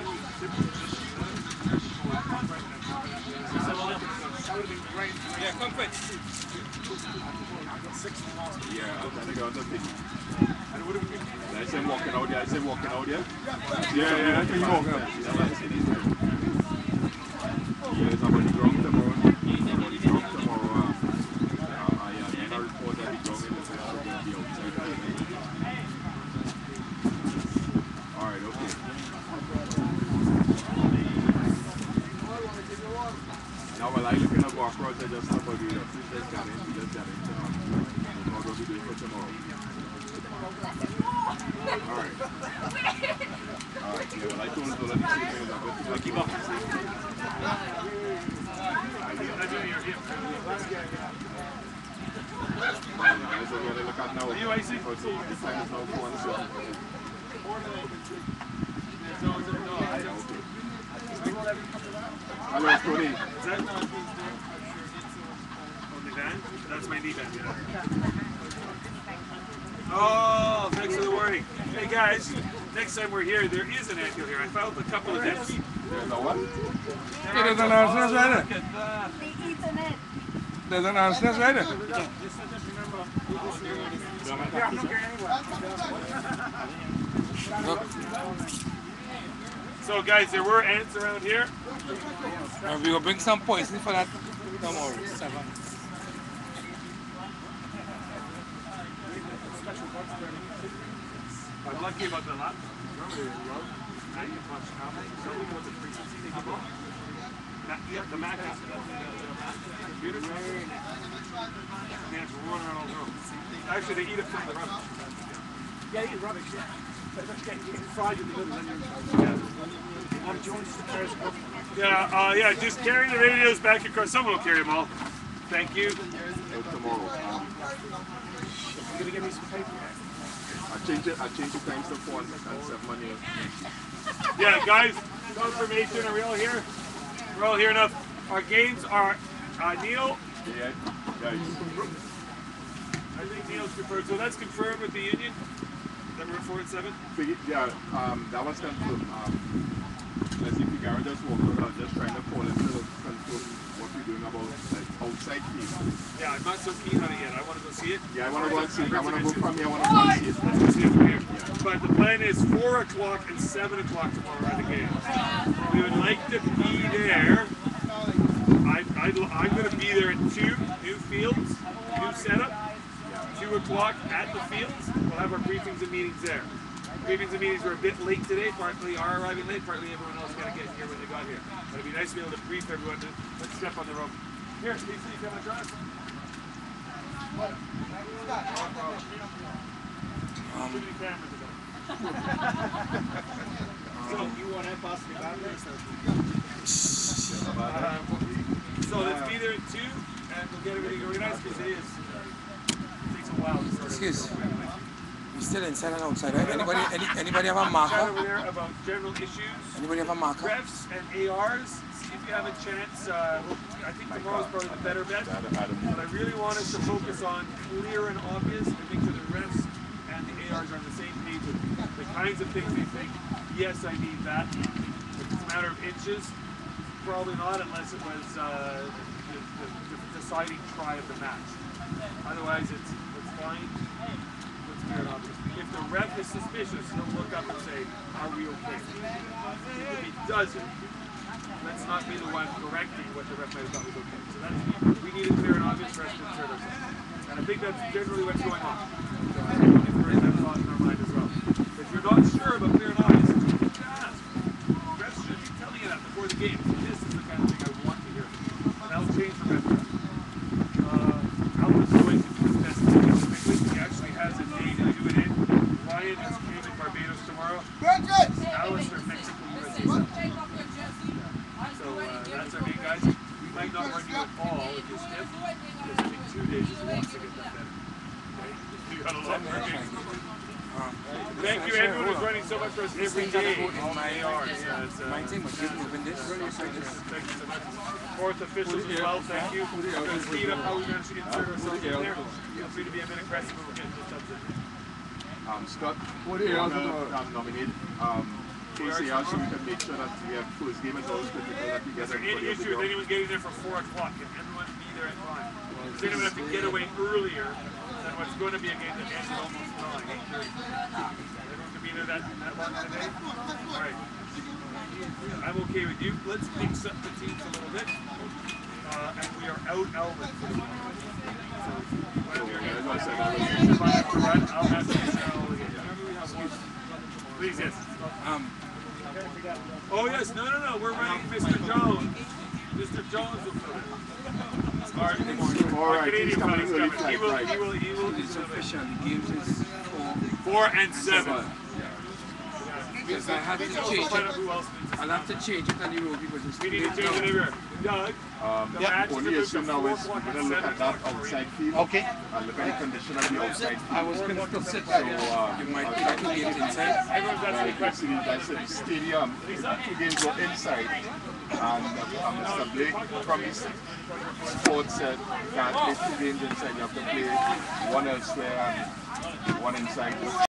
Yeah, come conference. Yeah, I'm to go on the. I say walking out there. I say walking out there. Yeah, yeah, that's me walking out. Yeah, it's up on the ground tomorrow. It's up on the ground tomorrow. Uh, uh, I uh, get a report that the ground in the center will be outside. All right, okay. Now, while I looking at go across, I just have a view of this. Just got in, we just got in tonight. We're not going to do it for tomorrow. All right. All right, yeah, well, I told you that the two things are good to keep up. Guys, we're gonna look at now. You, I see. Because the time is now four and seven. Yeah, okay. Hello, Tony. Is that on the van? That's my knee band, yeah. Oh, thanks for the warning. Hey guys, next time we're here, there is an anthill here. I found a couple of dents. There's a what? There's an arsenal right there. They eat eaten it. There's an arsenal right there. So guys, there were ants around here. And we will bring some poison for that tomorrow. Seven. I'm lucky about the lap. Normally love Macintosh travel. Something about the frequency they give off. Ma- yeah, the Mac is the computer. Yeah, all the. Actually, they eat it from the rubbish. Yeah, you rubbish, yeah. But that's getting getting fried in the middle and I'm joints the first. Yeah, uh, yeah, just carry the radios back across. Someone will carry them all. Thank you. Tomorrow. Um, You're gonna give me some paper. I changed it. I changed the times to four and seven. Yeah, guys, confirmation. Are we all here? We're all here enough. Our games are uh, Neil. Yeah, guys. I think Neil's confirmed. So that's confirmed with the union. That we're four and seven. Yeah, um, that was confirmed. Um, Leslie Figueroa just walked around, just trying to call into confirm what we're doing about like outside games. Yeah, I'm not so keen on it yet. I want to go see it. Yeah, I want to go and see it. I want to go from here. I want to go see it. Let's go see it from here. But the plan is four o'clock and seven o'clock tomorrow are the games. We would like to be there. I, I, I'm going to be there at two new fields, new setup. Two o'clock at the fields. We'll have our briefings and meetings there. Briefings and meetings were a bit late today. Partly are arriving late. Partly everyone else got to get here when they got here. But it'd be nice to be able to brief everyone. To, let's step on the rope. Here, Steve, Steve, you want to join us? Too many cameras ago. So you want to pass the back Um, so let's be there at two, and we'll get everything organized because it is it takes a while to sort of. Excuse. We still inside and outside, right? Anybody, any, anybody have a marker? over there about general issues, Anybody have a marker? refs and ARs. If you have a chance. Uh, I think tomorrow's probably the better bet. But I really want us to focus on clear and obvious and make sure the refs and the ARs are on the same page with the kinds of things they think. Yes, I need that. If it's a matter of inches, probably not unless it was uh, the, the, the deciding try of the match. Otherwise, it's it's fine. Let's clear it obvious. If the ref is suspicious, he'll look up and say, "Are we okay?" If he doesn't, let's not be the one correcting what the ref might have thought was okay. So that's we need it clear and obvious for us to insert ourselves. And I think that's generally what's going on. So I think we to that thought in our mind as well. If you're not sure about clear and obvious, just ask. Refs should be telling you that before the game. This is the kind of thing I want to hear. And that'll change for ref. Uh, Alan is going to test it quickly. He actually has a day to do it in. Ryan is came in Barbados tomorrow. Alistair, Mexico, USA. So uh, that's our main guys. We might not run you at all if you're stiff, because I think two days is lots to get that better. Okay? You got a lot more games. Thank you, everyone who's running so much for us every day. All my ARs. Uh, My team was just moving this. Thank you so much. Fourth officials as well, thank you. I'm going to speed up how we're going to insert ourselves in there. Feel free to be a bit aggressive when we're getting to subs in. Um, Scott, what do you want to um, nominate um, KCR so we can make sure that we have first game is always critical that we get Is there any issue with anyone getting there for 4 o'clock? Can everyone be there at 9? Does anyone have to get away earlier than what's going to be a game that ends almost 9, 8.30? Everyone can be there that, that long today? Alright. I'm okay with you. Let's mix up the teams a little bit. Uh, and we are out Elvin for the moment. So, you're as I said, I ready, if I have to run, I'll have to Cheryl again. Please, yes. Um, Oh yes, no, no, no. We're running Mr. Jones. Mr. Jones will fill in. Our, All our right, Canadian he's coming fellow early is coming. He will, he will, he will. it's official. The games. Four and seven. Because I had to change it. who else needs I'll have to change it on the road because it's We need to late change it now. everywhere. Doug, Um, the yeah, only issue now is we're going to look at that outside field. Okay. And look at the condition of the outside field. I was going to still sit So, there. uh, You might think I can get it inside. Everyone's asking Like, questions. I said, stadium, if two games go inside, And uh, Mr. Blake from his sports said you can't play two games inside, you have to play one elsewhere and one inside.